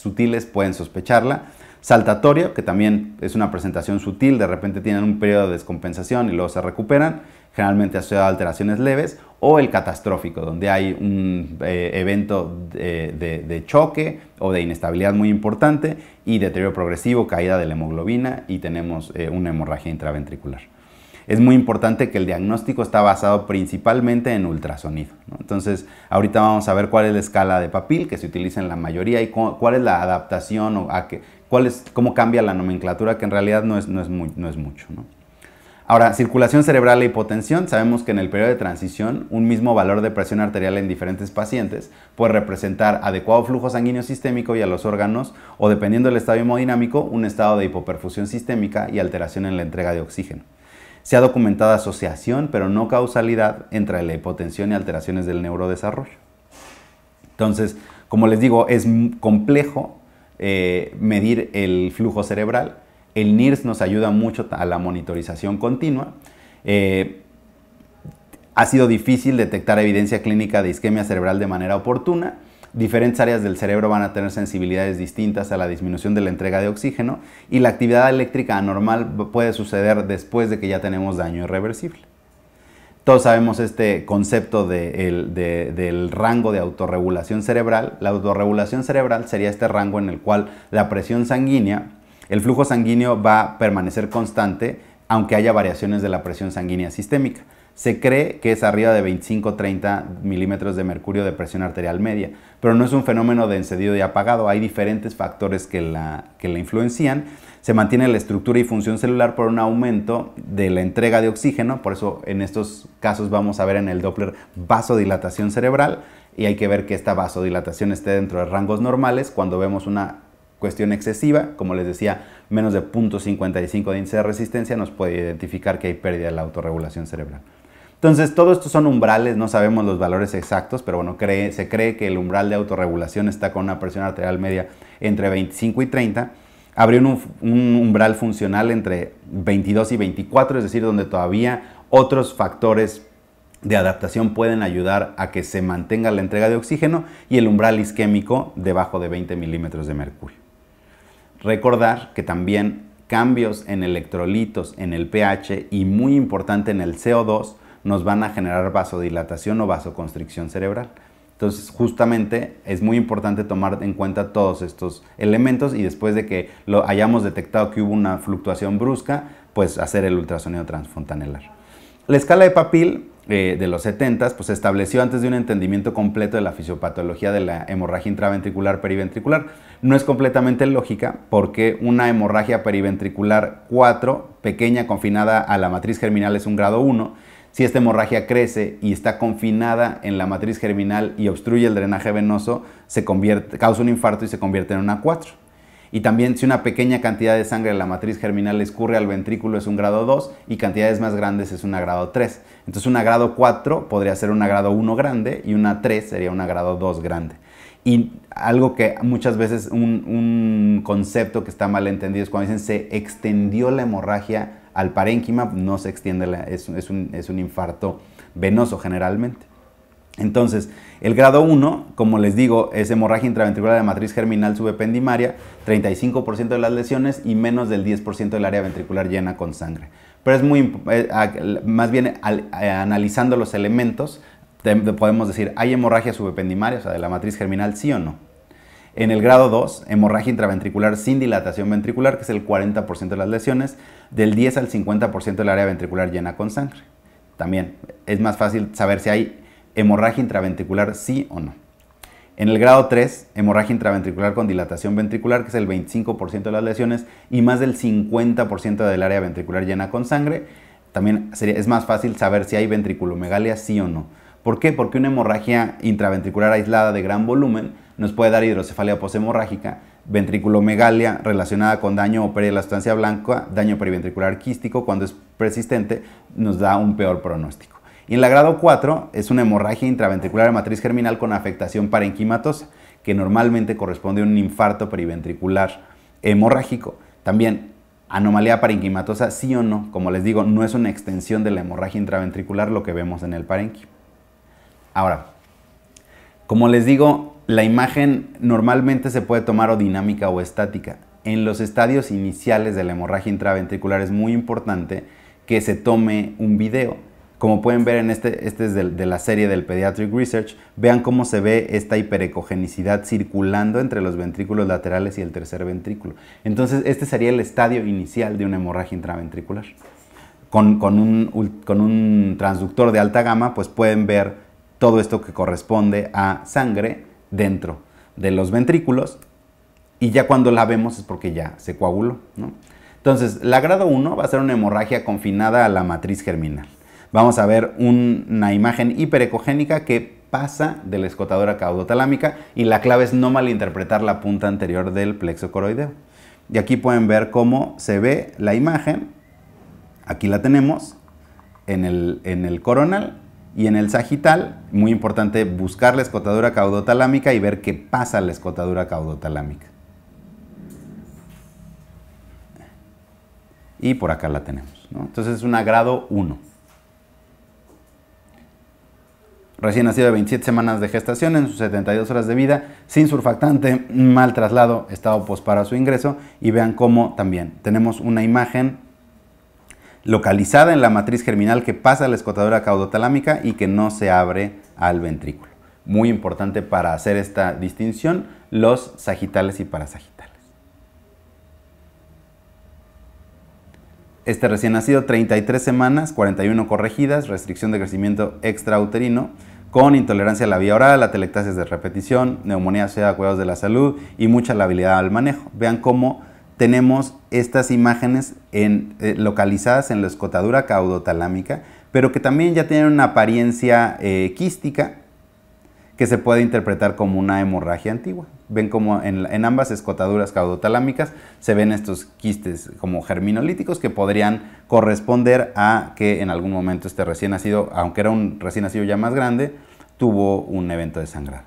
sutiles, pueden sospecharla. saltatorio, que también es una presentación sutil, de repente tienen un periodo de descompensación y luego se recuperan, generalmente asociado a alteraciones leves, o el catastrófico, donde hay un eh, evento de, choque o de inestabilidad muy importante y deterioro progresivo, caída de la hemoglobina y tenemos eh, una hemorragia intraventricular. Es muy importante que el diagnóstico está basado principalmente en ultrasonido. Entonces, ahorita vamos a ver cuál es la escala de papil que se utiliza en la mayoría y cuál es la adaptación o cuál es, cómo cambia la nomenclatura, que en realidad no es, no es, no es mucho. Ahora, circulación cerebral e hipotensión. Sabemos que en el periodo de transición, un mismo valor de presión arterial en diferentes pacientes puede representar adecuado flujo sanguíneo sistémico y a los órganos, o dependiendo del estado hemodinámico, un estado de hipoperfusión sistémica y alteración en la entrega de oxígeno. Se ha documentado asociación, pero no causalidad, entre la hipotensión y alteraciones del neurodesarrollo. Entonces, como les digo, es complejo eh, medir el flujo cerebral el NIRS nos ayuda mucho a la monitorización continua. Eh, ha sido difícil detectar evidencia clínica de isquemia cerebral de manera oportuna. Diferentes áreas del cerebro van a tener sensibilidades distintas a la disminución de la entrega de oxígeno y la actividad eléctrica anormal puede suceder después de que ya tenemos daño irreversible. Todos sabemos este concepto del rango de autorregulación cerebral. La autorregulación cerebral sería este rango en el cual la presión sanguínea el flujo sanguíneo va a permanecer constante aunque haya variaciones de la presión sanguínea sistémica. Se cree que es arriba de 25-30 milímetros de mercurio de presión arterial media, pero no es un fenómeno de encedido y apagado. Hay diferentes factores que la, que la influencian. Se mantiene la estructura y función celular por un aumento de la entrega de oxígeno, por eso en estos casos vamos a ver en el Doppler vasodilatación cerebral y hay que ver que esta vasodilatación esté dentro de rangos normales. Cuando vemos una cuestión excesiva, como les decía, menos de 0.55 de índice de resistencia nos puede identificar que hay pérdida de la autorregulación cerebral. Entonces, todo esto son umbrales, no sabemos los valores exactos, pero bueno, se cree que el umbral de autorregulación está con una presión arterial media entre 25 y 30. Habría un, un umbral funcional entre 22 y 24, es decir, donde todavía otros factores de adaptación pueden ayudar a que se mantenga la entrega de oxígeno y el umbral isquémico debajo de 20 milímetros de mercurio. Recordar que también cambios en electrolitos, en el pH y muy importante en el CO2 nos van a generar vasodilatación o vasoconstricción cerebral. Entonces, justamente es muy importante tomar en cuenta todos estos elementos y después de que lo hayamos detectado que hubo una fluctuación brusca, pues hacer el ultrasonido transfontanelar. La escala de papil eh, de los 70 pues se estableció antes de un entendimiento completo de la fisiopatología de la hemorragia intraventricular periventricular. No es completamente lógica porque una hemorragia periventricular 4, pequeña, confinada a la matriz germinal, es un grado 1. Si esta hemorragia crece y está confinada en la matriz germinal y obstruye el drenaje venoso, se convierte, causa un infarto y se convierte en una 4. Y también si una pequeña cantidad de sangre de la matriz germinal escurre al ventrículo es un grado 2 y cantidades más grandes es una grado 3. Entonces una grado 4 podría ser una grado 1 grande y una 3 sería una grado 2 grande. Y algo que muchas veces un, concepto que está mal entendido es cuando dicen se extendió la hemorragia al parénquima, no se extiende, es, un, es un infarto venoso generalmente. Entonces, el grado 1, como les digo, es hemorragia intraventricular de matriz germinal subependimaria, 35% de las lesiones y menos del 10% del área ventricular llena con sangre. Pero es muy, eh, más bien eh, analizando los elementos, podemos decir, ¿hay hemorragia subependimaria, o sea, de la matriz germinal, sí o no? En el grado 2, hemorragia intraventricular sin dilatación ventricular, que es el 40% de las lesiones, del 10 al 50% del área ventricular llena con sangre. También es más fácil saber si hay hemorragia intraventricular sí o no. En el grado 3, hemorragia intraventricular con dilatación ventricular, que es el 25% de las lesiones y más del 50% del área ventricular llena con sangre. También sería, es más fácil saber si hay ventriculomegalia sí o no. ¿Por qué? Porque una hemorragia intraventricular aislada de gran volumen nos puede dar hidrocefalia poshemorrágica, ventriculomegalia relacionada con daño o pérdida de la sustancia blanca, daño periventricular quístico, cuando es persistente, nos da un peor pronóstico. Y en la grado 4 es una hemorragia intraventricular de matriz germinal con afectación parenquimatosa, que normalmente corresponde a un infarto periventricular hemorrágico. También anomalía parenquimatosa, sí o no, como les digo, no es una extensión de la hemorragia intraventricular lo que vemos en el parenquimo. Ahora, como les digo, la imagen normalmente se puede tomar o dinámica o estática. en los estadios iniciales de la hemorragia intraventricular es muy importante que se tome un video. Como pueden ver en este, este es de, la serie del Pediatric Research, vean cómo se ve esta hiperecogenicidad circulando entre los ventrículos laterales y el tercer ventrículo. Entonces, este sería el estadio inicial de una hemorragia intraventricular. Con, con, un, con un transductor de alta gama, pues pueden ver todo esto que corresponde a sangre dentro de los ventrículos y ya cuando la vemos es porque ya se coaguló. Entonces, la grado 1 va a ser una hemorragia confinada a la matriz germinal. Vamos a ver una imagen hiperecogénica que pasa de la escotadora caudotalámica y la clave es no malinterpretar la punta anterior del plexo coroideo. Y aquí pueden ver cómo se ve la imagen. Aquí la tenemos en el, en el coronal y en el sagital, muy importante buscar la escotadura caudotalámica y ver qué pasa la escotadura caudotalámica. Y por acá la tenemos. Entonces es una grado 1. Recién nacido de 27 semanas de gestación en sus 72 horas de vida, sin surfactante, mal traslado, estado post para su ingreso. Y vean cómo también tenemos una imagen localizada en la matriz germinal que pasa a la escotadura caudotalámica y que no se abre al ventrículo. Muy importante para hacer esta distinción, los sagitales y parasagitales. Este recién nacido, 33 semanas, 41 corregidas, restricción de crecimiento extrauterino, con intolerancia a la vía oral, atelectasias de repetición, neumonía asociada a cuidados de la salud y mucha labilidad al manejo. Vean cómo tenemos estas imágenes en, eh, localizadas en la escotadura caudotalámica, pero que también ya tienen una apariencia eh, quística que se puede interpretar como una hemorragia antigua. Ven como en, ambas escotaduras caudotalámicas se ven estos quistes como germinolíticos que podrían corresponder a que en algún momento este recién nacido, aunque era un recién nacido ya más grande, tuvo un evento de sangrado.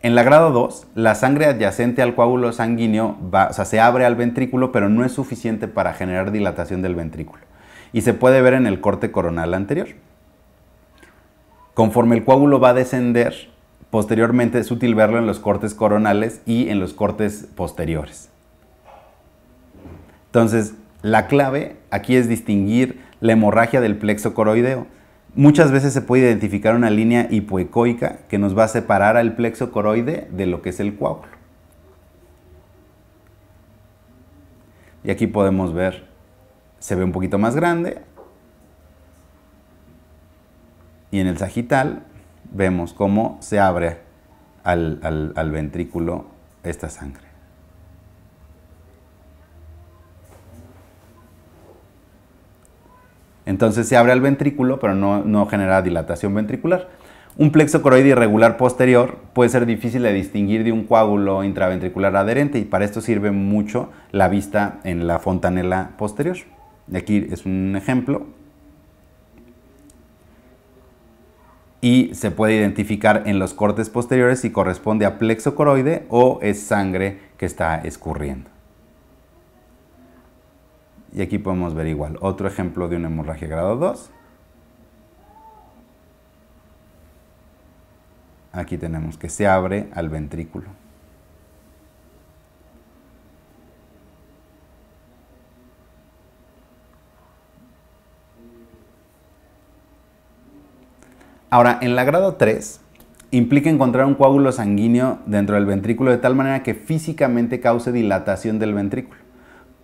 En la grado 2, la sangre adyacente al coágulo sanguíneo se abre al ventrículo, pero no es suficiente para generar dilatación del ventrículo. Y se puede ver en el corte coronal anterior. Conforme el coágulo va a descender, posteriormente es útil verlo en los cortes coronales y en los cortes posteriores. Entonces, la clave aquí es distinguir la hemorragia del plexo coroideo. Muchas veces se puede identificar una línea hipoecoica que nos va a separar al plexo coroide de lo que es el coágulo. Y aquí podemos ver, se ve un poquito más grande. Y en el sagital vemos cómo se abre al, al ventrículo esta sangre. Entonces se abre al ventrículo, pero no, genera dilatación ventricular. Un plexo coroide irregular posterior puede ser difícil de distinguir de un coágulo intraventricular adherente y para esto sirve mucho la vista en la fontanela posterior. Aquí es un ejemplo. Y se puede identificar en los cortes posteriores si corresponde a plexo coroide o es sangre que está escurriendo. Y aquí podemos ver igual, otro ejemplo de una hemorragia grado 2. Aquí tenemos que se abre al ventrículo. Ahora, en la grado 3, implica encontrar un coágulo sanguíneo dentro del ventrículo de tal manera que físicamente cause dilatación del ventrículo.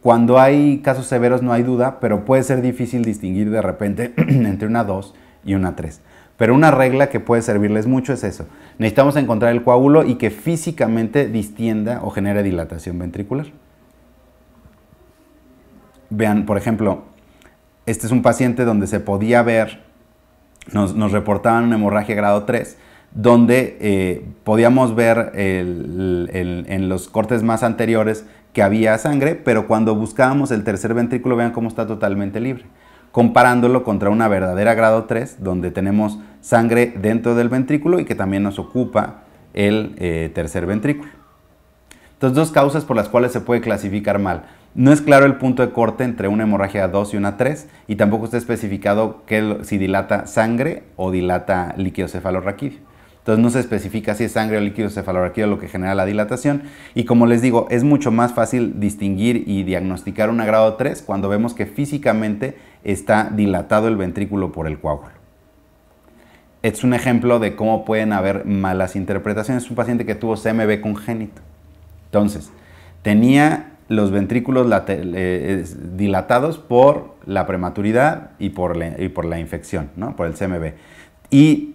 Cuando hay casos severos no hay duda, pero puede ser difícil distinguir de repente *clears throat* entre una 2 y una 3. Pero una regla que puede servirles mucho es eso. Necesitamos encontrar el coágulo y que físicamente distienda o genere dilatación ventricular. Vean, por ejemplo, este es un paciente donde se podía ver, nos, reportaban una hemorragia grado 3, donde eh, podíamos ver en los cortes más anteriores que había sangre, pero cuando buscábamos el tercer ventrículo, vean cómo está totalmente libre. Comparándolo contra una verdadera grado 3, donde tenemos sangre dentro del ventrículo y que también nos ocupa el eh, tercer ventrículo. Entonces, dos causas por las cuales se puede clasificar mal. No es claro el punto de corte entre una hemorragia 2 y una 3 y tampoco está especificado que, si dilata sangre o dilata líquido cefalorraquídeo. Entonces no se especifica si es sangre o líquido cefalorraquídeo lo que genera la dilatación. Y como les digo, es mucho más fácil distinguir y diagnosticar un grado 3 cuando vemos que físicamente está dilatado el ventrículo por el coágulo. Es un ejemplo de cómo pueden haber malas interpretaciones. Es un paciente que tuvo CMV congénito. Entonces, tenía los ventrículos eh, dilatados por la prematuridad y por la, infección, ¿no? por el CMV. Y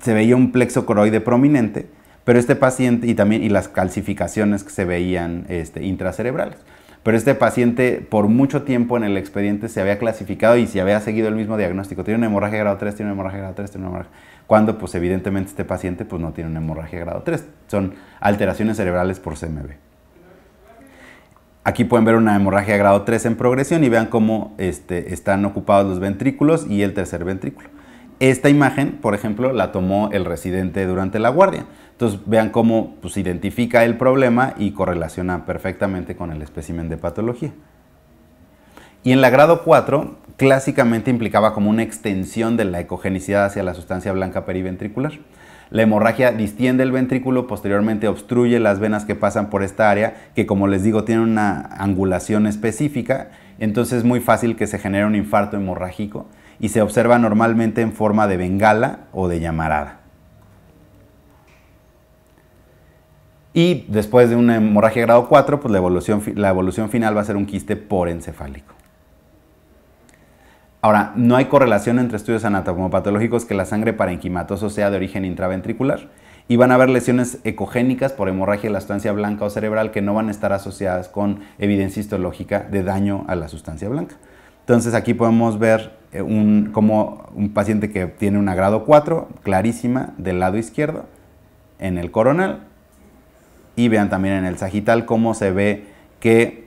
se veía un plexo coroide prominente, pero este paciente, y también y las calcificaciones que se veían este, intracerebrales. Pero este paciente por mucho tiempo en el expediente se había clasificado y se había seguido el mismo diagnóstico. Tiene una hemorragia grado 3, tiene una hemorragia grado 3, tiene una hemorragia. Cuando pues evidentemente este paciente pues no tiene una hemorragia grado 3. Son alteraciones cerebrales por CMV. Aquí pueden ver una hemorragia grado 3 en progresión y vean cómo este, están ocupados los ventrículos y el tercer ventrículo. Esta imagen, por ejemplo, la tomó el residente durante la guardia. Entonces vean cómo pues, identifica el problema y correlaciona perfectamente con el espécimen de patología. Y en la grado 4, clásicamente implicaba como una extensión de la ecogenicidad hacia la sustancia blanca periventricular. La hemorragia distiende el ventrículo, posteriormente obstruye las venas que pasan por esta área, que como les digo tiene una angulación específica, entonces es muy fácil que se genere un infarto hemorrágico y se observa normalmente en forma de bengala o de llamarada. Y después de una hemorragia grado 4, pues la evolución, la evolución final va a ser un quiste por encefálico. Ahora, no hay correlación entre estudios anatomopatológicos que la sangre parenquimatoso sea de origen intraventricular y van a haber lesiones ecogénicas por hemorragia de la sustancia blanca o cerebral que no van a estar asociadas con evidencia histológica de daño a la sustancia blanca. Entonces aquí podemos ver eh, un, como un paciente que tiene una grado 4, clarísima, del lado izquierdo, en el coronal. Y vean también en el sagital cómo se ve que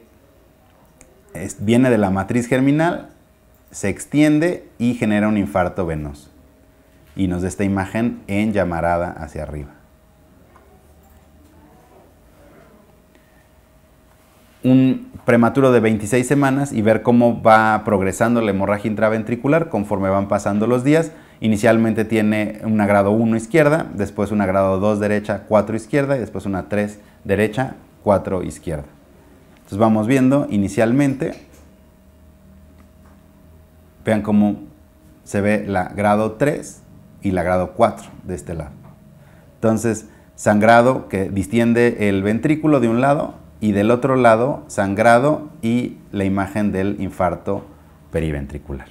viene de la matriz germinal, se extiende y genera un infarto venoso. Y nos da esta imagen en llamarada hacia arriba. un prematuro de 26 semanas y ver cómo va progresando la hemorragia intraventricular conforme van pasando los días. Inicialmente tiene una grado 1 izquierda, después una grado 2 derecha, 4 izquierda y después una 3 derecha, 4 izquierda. Entonces vamos viendo inicialmente, vean cómo se ve la grado 3 y la grado 4 de este lado. Entonces, sangrado que distiende el ventrículo de un lado y del otro lado sangrado y la imagen del infarto periventricular.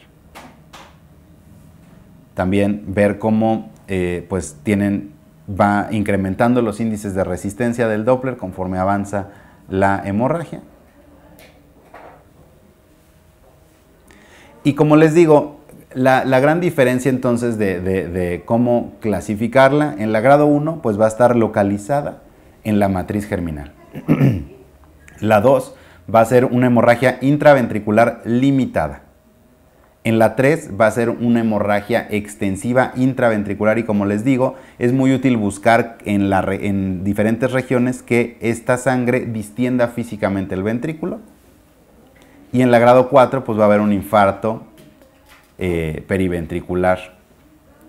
También ver cómo eh, pues tienen, va incrementando los índices de resistencia del Doppler conforme avanza la hemorragia. Y como les digo, la, gran diferencia entonces de, cómo clasificarla, en la grado 1 pues va a estar localizada en la matriz germinal. *clears throat* La 2 va a ser una hemorragia intraventricular limitada. En la 3 va a ser una hemorragia extensiva intraventricular y como les digo, es muy útil buscar en diferentes regiones que esta sangre distienda físicamente el ventrículo. Y en la grado 4 pues va a haber un infarto eh, periventricular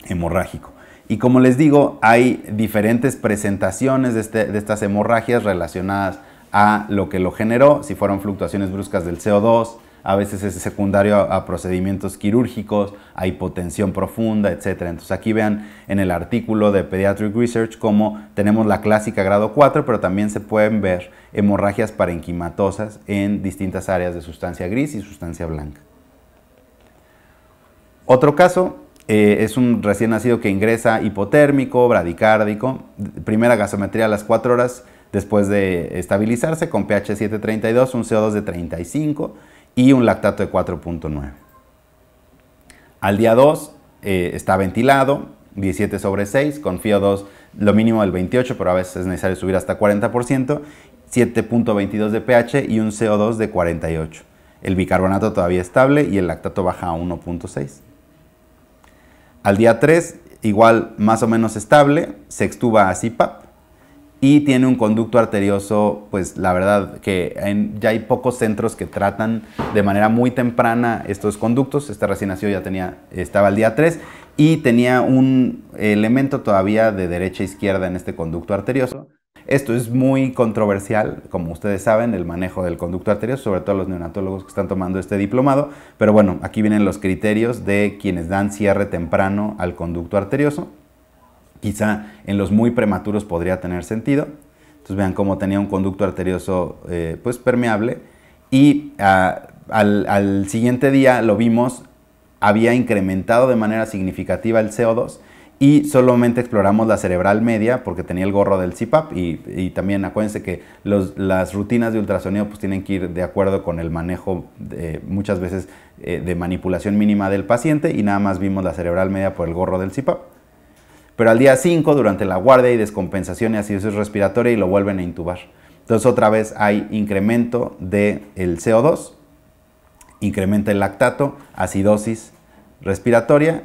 hemorrágico. Y como les digo, hay diferentes presentaciones de, este, de estas hemorragias relacionadas a lo que lo generó, si fueron fluctuaciones bruscas del CO2, a veces es secundario a, procedimientos quirúrgicos, a hipotensión profunda, etc. Entonces aquí vean en el artículo de Pediatric Research cómo tenemos la clásica grado 4, pero también se pueden ver hemorragias parenquimatosas en distintas áreas de sustancia gris y sustancia blanca. Otro caso eh, es un recién nacido que ingresa hipotérmico, bradicárdico, primera gasometría a las 4 horas, después de estabilizarse con pH 732, un CO2 de 35 y un lactato de 4.9. Al día 2 eh, está ventilado, 17 sobre 6, con FIO2 lo mínimo del 28, pero a veces es necesario subir hasta 40%, 7.22 de pH y un CO2 de 48. El bicarbonato todavía estable y el lactato baja a 1.6. Al día 3, igual más o menos estable, se extuba a CPAP y tiene un conducto arterioso, pues la verdad que ya hay pocos centros que tratan de manera muy temprana estos conductos. Este recién nacido ya tenía, estaba al día 3 y tenía un elemento todavía de derecha a izquierda en este conducto arterioso. Esto es muy controversial, como ustedes saben, el manejo del conducto arterioso, sobre todo los neonatólogos que están tomando este diplomado. Pero bueno, aquí vienen los criterios de quienes dan cierre temprano al conducto arterioso. Quizá en los muy prematuros podría tener sentido. Entonces vean cómo tenía un conducto arterioso eh, pues permeable y ah, al, siguiente día lo vimos, había incrementado de manera significativa el CO2 y solamente exploramos la cerebral media porque tenía el gorro del CPAP y, también acuérdense que las rutinas de ultrasonido pues tienen que ir de acuerdo con el manejo muchas veces eh, de manipulación mínima del paciente y nada más vimos la cerebral media por el gorro del CPAP. Pero al día 5, durante la guardia y descompensación y acidosis respiratoria, y lo vuelven a intubar. Entonces otra vez hay incremento del CO2, incrementa el lactato, acidosis respiratoria,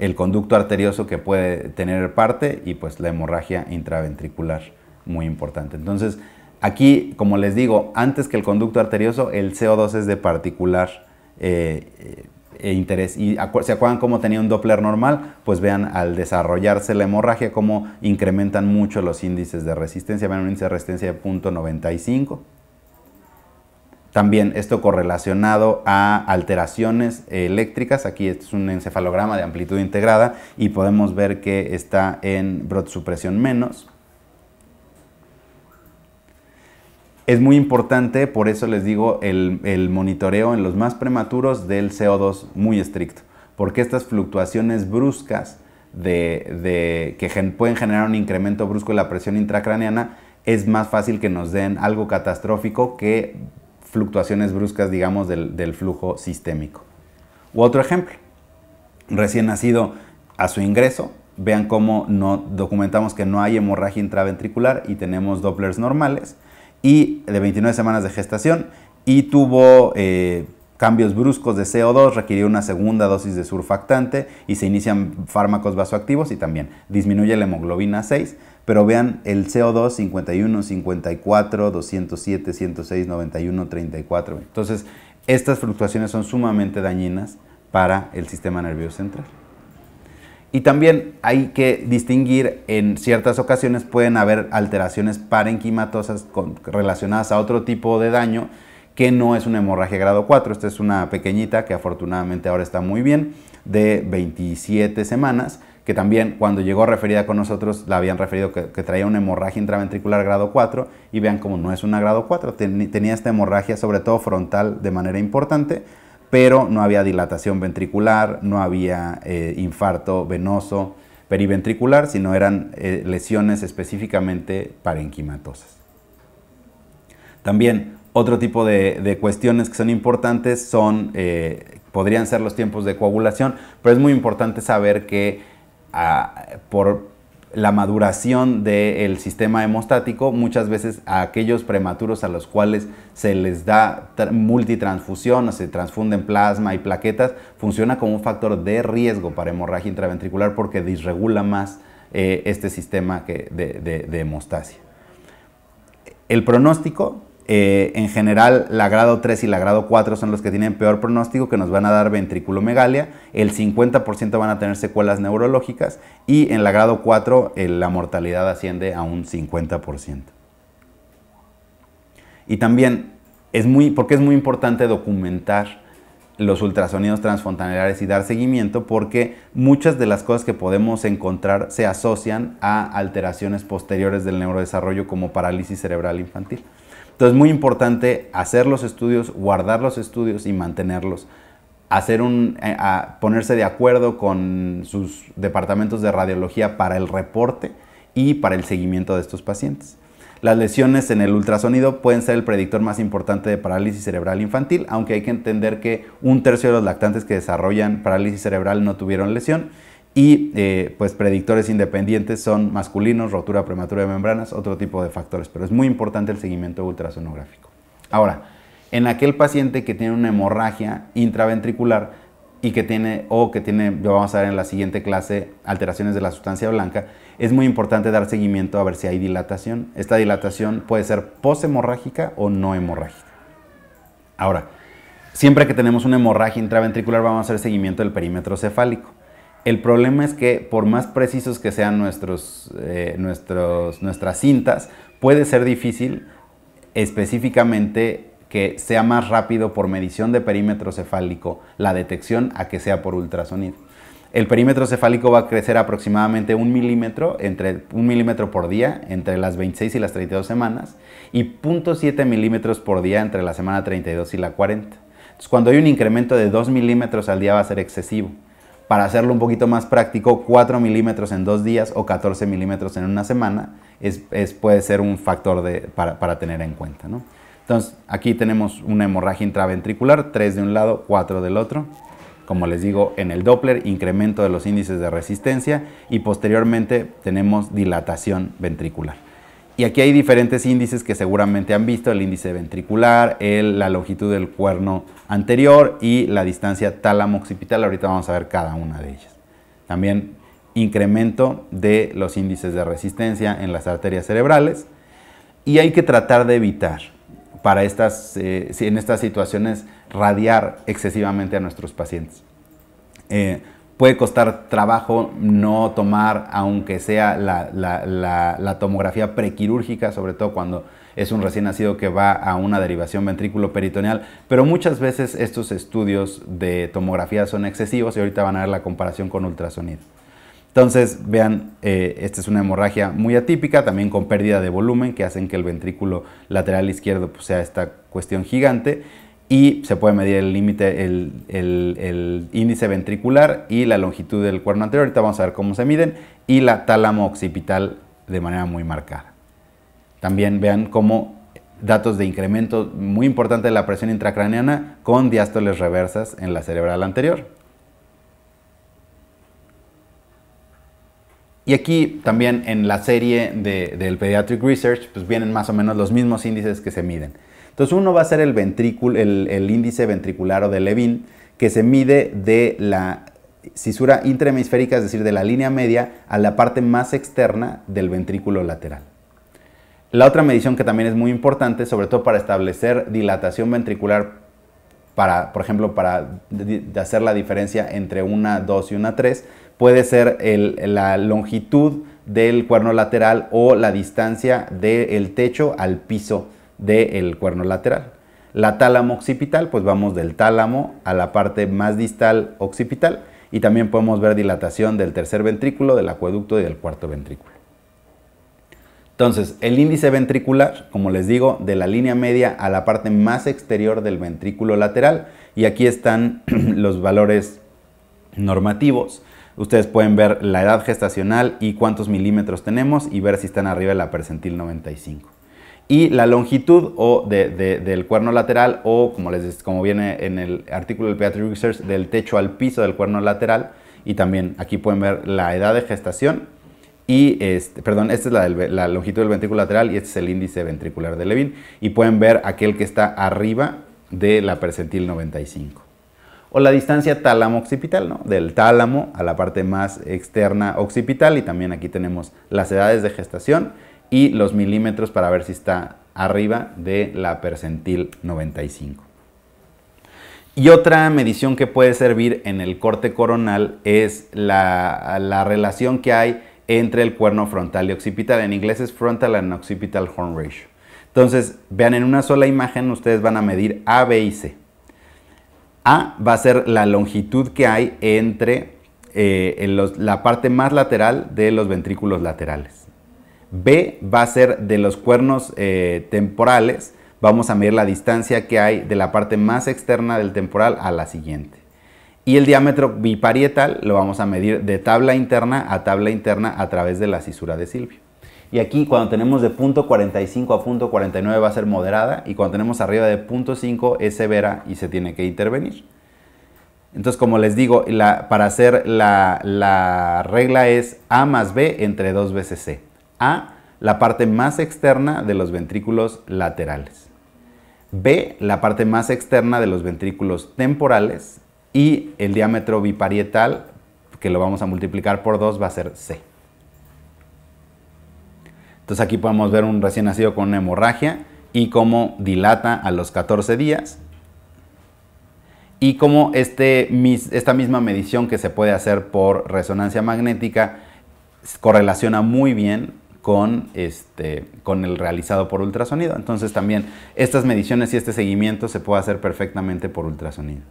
el conducto arterioso que puede tener parte y pues la hemorragia intraventricular, muy importante. Entonces aquí, como les digo, antes que el conducto arterioso, el CO2 es de particular eh, e interés. Y se acuerdan cómo tenía un Doppler normal, pues vean al desarrollarse la hemorragia cómo incrementan mucho los índices de resistencia. Vean un índice de resistencia de 0.95. También esto correlacionado a alteraciones eléctricas. Aquí es un encefalograma de amplitud integrada y podemos ver que está en supresión menos. Es muy importante, por eso les digo, el, monitoreo en los más prematuros del CO2 muy estricto, porque estas fluctuaciones bruscas de, que pueden generar un incremento brusco de la presión intracraneana, es más fácil que nos den algo catastrófico que fluctuaciones bruscas, digamos, del, flujo sistémico. Otro ejemplo, recién nacido a su ingreso, vean cómo no, documentamos que no hay hemorragia intraventricular y tenemos Dopplers normales y de 29 semanas de gestación y tuvo eh, cambios bruscos de CO2, requirió una segunda dosis de surfactante y se inician fármacos vasoactivos y también disminuye la hemoglobina 6. Pero vean el CO2 51, 54, 207, 106, 91, 34. Entonces, estas fluctuaciones son sumamente dañinas para el sistema nervioso central. Y también hay que distinguir, en ciertas ocasiones pueden haber alteraciones parenquimatosas relacionadas a otro tipo de daño que no es una hemorragia grado 4. Esta es una pequeñita que afortunadamente ahora está muy bien, de 27 semanas, que también cuando llegó referida con nosotros la habían referido que, traía una hemorragia intraventricular grado 4 y vean cómo no es una grado 4, tenía esta hemorragia sobre todo frontal de manera importante, pero no había dilatación ventricular, no había eh, infarto venoso periventricular, sino eran eh, lesiones específicamente parenquimatosas. También otro tipo de, cuestiones que son importantes son, eh, podrían ser los tiempos de coagulación, pero es muy importante saber que ah, por la maduración del sistema hemostático, muchas veces a aquellos prematuros a los cuales se les da multitransfusión o se transfunden plasma y plaquetas, funciona como un factor de riesgo para hemorragia intraventricular porque disregula más eh, este sistema que de, de hemostasia. El pronóstico eh, en general, la grado 3 y la grado 4 son los que tienen peor pronóstico, que nos van a dar ventriculomegalia. El 50% van a tener secuelas neurológicas y en la grado 4 eh, la mortalidad asciende a un 50%. Y también, es muy, porque es muy importante documentar los ultrasonidos transfontanelares y dar seguimiento porque muchas de las cosas que podemos encontrar se asocian a alteraciones posteriores del neurodesarrollo como parálisis cerebral infantil. Entonces es muy importante hacer los estudios, guardar los estudios y mantenerlos. Hacer un, eh, ponerse de acuerdo con sus departamentos de radiología para el reporte y para el seguimiento de estos pacientes. Las lesiones en el ultrasonido pueden ser el predictor más importante de parálisis cerebral infantil, aunque hay que entender que un tercio de los lactantes que desarrollan parálisis cerebral no tuvieron lesión y eh, pues predictores independientes son masculinos, rotura prematura de membranas, otro tipo de factores, pero es muy importante el seguimiento ultrasonográfico. Ahora, en aquel paciente que tiene una hemorragia intraventricular, y que tiene, o que tiene, lo vamos a ver en la siguiente clase, alteraciones de la sustancia blanca, es muy importante dar seguimiento a ver si hay dilatación. Esta dilatación puede ser poshemorrágica o no hemorrágica. Ahora, siempre que tenemos una hemorragia intraventricular vamos a hacer seguimiento del perímetro cefálico. El problema es que por más precisos que sean eh, nuestros, nuestras cintas, puede ser difícil específicamente que sea más rápido por medición de perímetro cefálico la detección a que sea por ultrasonido. El perímetro cefálico va a crecer aproximadamente un milímetro, entre un milímetro por día entre las 26 y las 32 semanas y 0.7 milímetros por día entre la semana 32 y la 40. Entonces, cuando hay un incremento de 2 milímetros al día va a ser excesivo. Para hacerlo un poquito más práctico, 4 milímetros en dos días o 14 milímetros en una semana es, puede ser un factor para, tener en cuenta. Entonces, aquí tenemos una hemorragia intraventricular, 3 de un lado, 4 del otro. Como les digo, en el Doppler, incremento de los índices de resistencia y posteriormente tenemos dilatación ventricular. Y aquí hay diferentes índices que seguramente han visto, el índice ventricular, la longitud del cuerno anterior y la distancia tálamo-occipital. Ahorita vamos a ver cada una de ellas. También incremento de los índices de resistencia en las arterias cerebrales. Y hay que tratar de evitar para estas, eh, en estas situaciones radiar excesivamente a nuestros pacientes. Eh, puede costar trabajo no tomar, aunque sea la, tomografía prequirúrgica, sobre todo cuando es un recién nacido que va a una derivación ventrículo peritoneal, pero muchas veces estos estudios de tomografía son excesivos y ahorita van a ver la comparación con ultrasonido. Entonces, vean, eh, esta es una hemorragia muy atípica, también con pérdida de volumen, que hacen que el ventrículo lateral izquierdo pues, sea esta cuestión gigante y se puede medir el límite, el, índice ventricular y la longitud del cuerno anterior. Ahorita vamos a ver cómo se miden y la tálamo occipital de manera muy marcada. También vean cómo datos de incremento muy importante de la presión intracraneana con diástoles reversas en la cerebral anterior. Y aquí también en la serie del Pediatric Research pues vienen más o menos los mismos índices que se miden. Entonces uno va a ser el, el, índice ventricular o de Levin, que se mide de la cisura intrahemisférica, es decir, de la línea media a la parte más externa del ventrículo lateral. La otra medición que también es muy importante, sobre todo para establecer dilatación ventricular, para, por ejemplo, para hacer la diferencia entre una 2 y una 3, puede ser la longitud del cuerno lateral o la distancia del techo al piso del cuerno lateral. La tálamo occipital, pues vamos del tálamo a la parte más distal occipital y también podemos ver dilatación del tercer ventrículo, del acueducto y del cuarto ventrículo. Entonces, el índice ventricular, como les digo, de la línea media a la parte más exterior del ventrículo lateral y aquí están *clears throat* los valores normativos. Ustedes pueden ver la edad gestacional y cuántos milímetros tenemos y ver si están arriba de la percentil 95 y la longitud o del cuerno lateral o como, les, como viene en el artículo del Pediatric Research del techo al piso del cuerno lateral. Y también aquí pueden ver la edad de gestación y este, perdón, esta es la, la, longitud del ventrículo lateral y este es el índice ventricular de Levin. Y pueden ver aquel que está arriba de la percentil 95 o la distancia tálamo occipital, ¿no? del tálamo a la parte más externa occipital. Y también aquí tenemos las edades de gestación y los milímetros para ver si está arriba de la percentil 95. Y otra medición que puede servir en el corte coronal es la, relación que hay entre el cuerno frontal y occipital. En inglés es frontal and occipital horn ratio. Entonces, vean en una sola imagen, ustedes van a medir A, B y C. A va a ser la longitud que hay entre eh, la parte más lateral de los ventrículos laterales. B va a ser de los cuernos eh, temporales, vamos a medir la distancia que hay de la parte más externa del temporal a la siguiente. Y el diámetro biparietal lo vamos a medir de tabla interna a tabla interna a través de la cisura de Silvio. Y aquí cuando tenemos de punto 45 a punto 49 va a ser moderada y cuando tenemos arriba de punto 5 es severa y se tiene que intervenir. Entonces, como les digo, para hacer la, la regla es A más B entre 2 veces C a la parte más externa de los ventrículos laterales. B, la parte más externa de los ventrículos temporales. y el diámetro biparietal, que lo vamos a multiplicar por 2, va a ser C. Entonces aquí podemos ver un recién nacido con una hemorragia y cómo dilata a los 14 días y cómo este, esta misma medición que se puede hacer por resonancia magnética correlaciona muy bien con, este, con el realizado por ultrasonido. Entonces también estas mediciones y este seguimiento se puede hacer perfectamente por ultrasonido.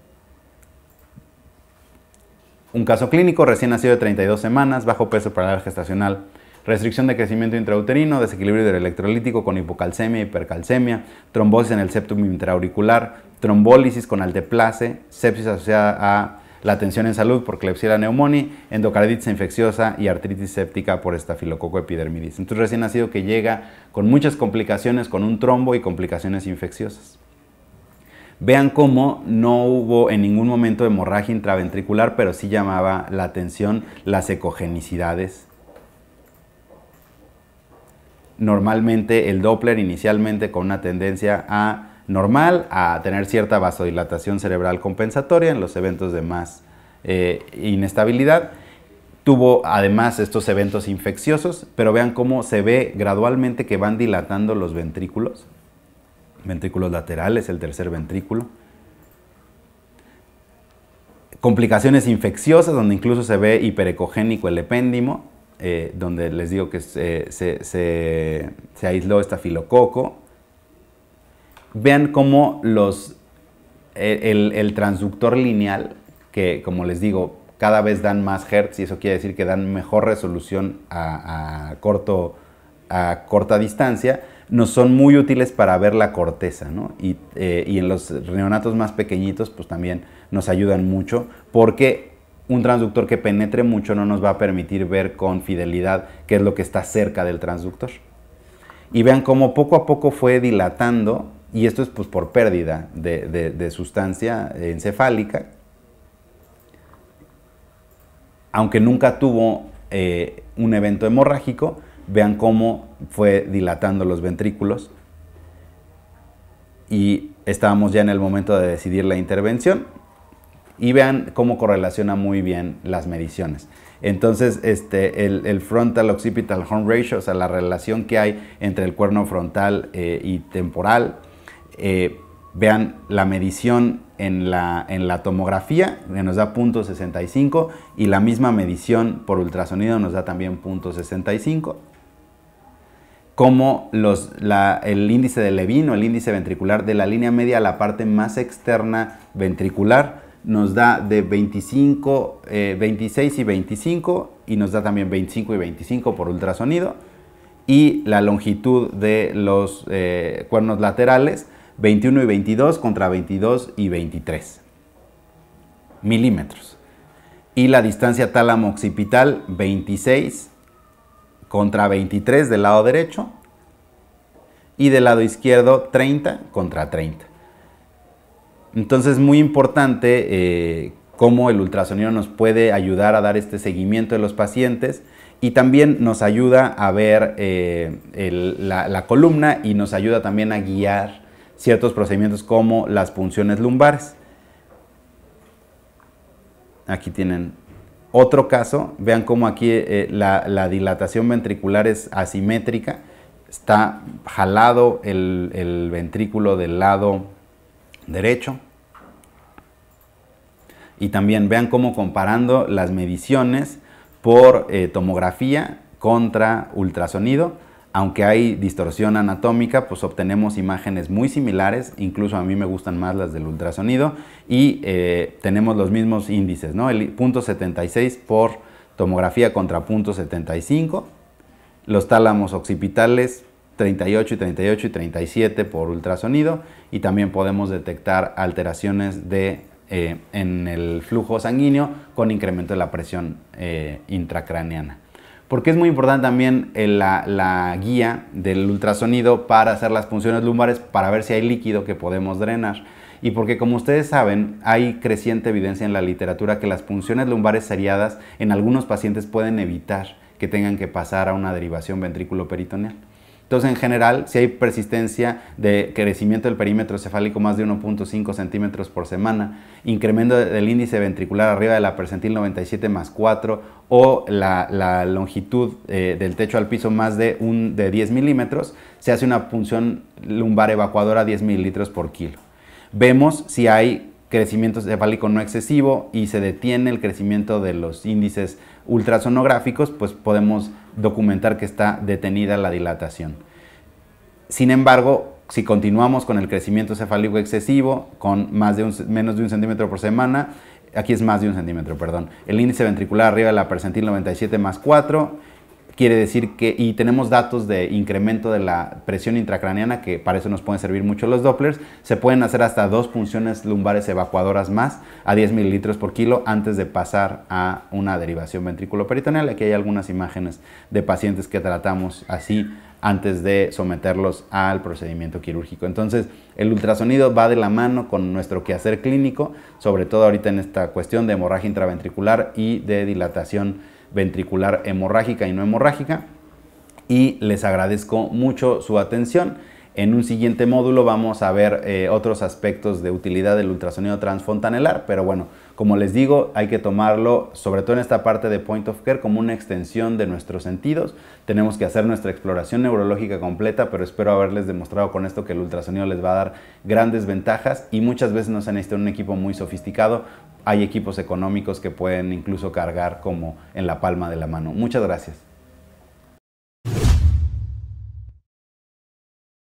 Un caso clínico, recién nacido de 32 semanas, bajo peso para la gestacional, restricción de crecimiento intrauterino, desequilibrio electrolítico con hipocalcemia, hipercalcemia, trombosis en el septum intraauricular, trombólisis con alteplase, sepsis asociada a la atención en salud por Klebsiella pneumoniae, endocarditis infecciosa y artritis séptica por estafilococo epidermidis. Entonces recién nacido que llega con muchas complicaciones, con un trombo y complicaciones infecciosas. Vean cómo no hubo en ningún momento hemorragia intraventricular, pero sí llamaba la atención las ecogenicidades. Normalmente el Doppler inicialmente con una tendencia a normal a tener cierta vasodilatación cerebral compensatoria en los eventos de más eh, inestabilidad. Tuvo además estos eventos infecciosos, pero vean cómo se ve gradualmente que van dilatando los ventrículos. Ventrículos laterales, el tercer ventrículo. Complicaciones infecciosas, donde incluso se ve hiperecogénico el epéndimo, eh, donde les digo que se, se, se aisló estafilococo vean cómo los, el, transductor lineal, que como les digo, cada vez dan más hertz y eso quiere decir que dan mejor resolución a, corto, a corta distancia, nos son muy útiles para ver la corteza, ¿no? Y, eh, y, en los neonatos más pequeñitos, pues también nos ayudan mucho, porque un transductor que penetre mucho no nos va a permitir ver con fidelidad qué es lo que está cerca del transductor. Y vean cómo poco a poco fue dilatando y esto es pues, por pérdida de, sustancia encefálica, aunque nunca tuvo eh, un evento hemorrágico, vean cómo fue dilatando los ventrículos. Y estábamos ya en el momento de decidir la intervención. Y vean cómo correlaciona muy bien las mediciones. Entonces, este, el, frontal occipital horn ratio, o sea, la relación que hay entre el cuerno frontal eh, y temporal, eh, vean la medición en la, en la, tomografía, que nos da .65, y la misma medición por ultrasonido nos da también .65. Como los, el índice de Levin o el índice ventricular de la línea media la parte más externa ventricular nos da de 25, 26 eh, y 25 y nos da también 25 y 25 por ultrasonido. Y la longitud de los eh, cuernos laterales 21 y 22 contra 22 y 23 milímetros. Y la distancia tálamo occipital 26 contra 23 del lado derecho y del lado izquierdo 30 contra 30. Entonces muy importante eh, cómo el ultrasonido nos puede ayudar a dar este seguimiento de los pacientes y también nos ayuda a ver eh, la columna y nos ayuda también a guiar ciertos procedimientos como las punciones lumbares. Aquí tienen otro caso, vean cómo aquí eh, la, dilatación ventricular es asimétrica, está jalado el, ventrículo del lado derecho. Y también vean cómo comparando las mediciones por eh, tomografía contra ultrasonido, aunque hay distorsión anatómica, pues obtenemos imágenes muy similares, incluso a mí me gustan más las del ultrasonido, y eh, tenemos los mismos índices, ¿no? El punto 76 por tomografía contra punto 75, los tálamos occipitales 38 y 38 y 37 por ultrasonido, y también podemos detectar alteraciones de, eh, en el flujo sanguíneo con incremento de la presión eh, intracraneana porque es muy importante también eh, la, guía del ultrasonido para hacer las punciones lumbares para ver si hay líquido que podemos drenar. Y porque como ustedes saben, hay creciente evidencia en la literatura que las punciones lumbares seriadas en algunos pacientes pueden evitar que tengan que pasar a una derivación ventrículo peritoneal. Entonces, en general, si hay persistencia de crecimiento del perímetro cefálico más de 1.5 centímetros por semana, incremento del índice ventricular arriba de la percentil 97 más 4 o la, longitud eh, del techo al piso más de, un, de 10 milímetros, se hace una punción lumbar evacuadora a 10 mililitros por kilo. Vemos si hay crecimiento cefálico no excesivo y se detiene el crecimiento de los índices ultrasonográficos, pues podemos documentar que está detenida la dilatación. Sin embargo, si continuamos con el crecimiento cefálico excesivo, con más de menos de un centímetro por semana, aquí es más de un centímetro, perdón, el índice ventricular arriba de la percentil 97 más 4, quiere decir que, y tenemos datos de incremento de la presión intracraneana, que para eso nos pueden servir mucho los Dopplers, se pueden hacer hasta dos punciones lumbares evacuadoras más a 10 mililitros por kilo antes de pasar a una derivación ventrículo-peritoneal. Aquí hay algunas imágenes de pacientes que tratamos así antes de someterlos al procedimiento quirúrgico. Entonces, el ultrasonido va de la mano con nuestro quehacer clínico, sobre todo ahorita en esta cuestión de hemorragia intraventricular y de dilatación ventricular hemorrágica y no hemorrágica. Y les agradezco mucho su atención. En un siguiente módulo vamos a ver eh, otros aspectos de utilidad del ultrasonido transfontanelar, pero bueno, como les digo, hay que tomarlo, sobre todo en esta parte de point of care, como una extensión de nuestros sentidos. Tenemos que hacer nuestra exploración neurológica completa, pero espero haberles demostrado con esto que el ultrasonido les va a dar grandes ventajas y muchas veces no se necesita un equipo muy sofisticado. Hay equipos económicos que pueden incluso cargar como en la palma de la mano. Muchas gracias.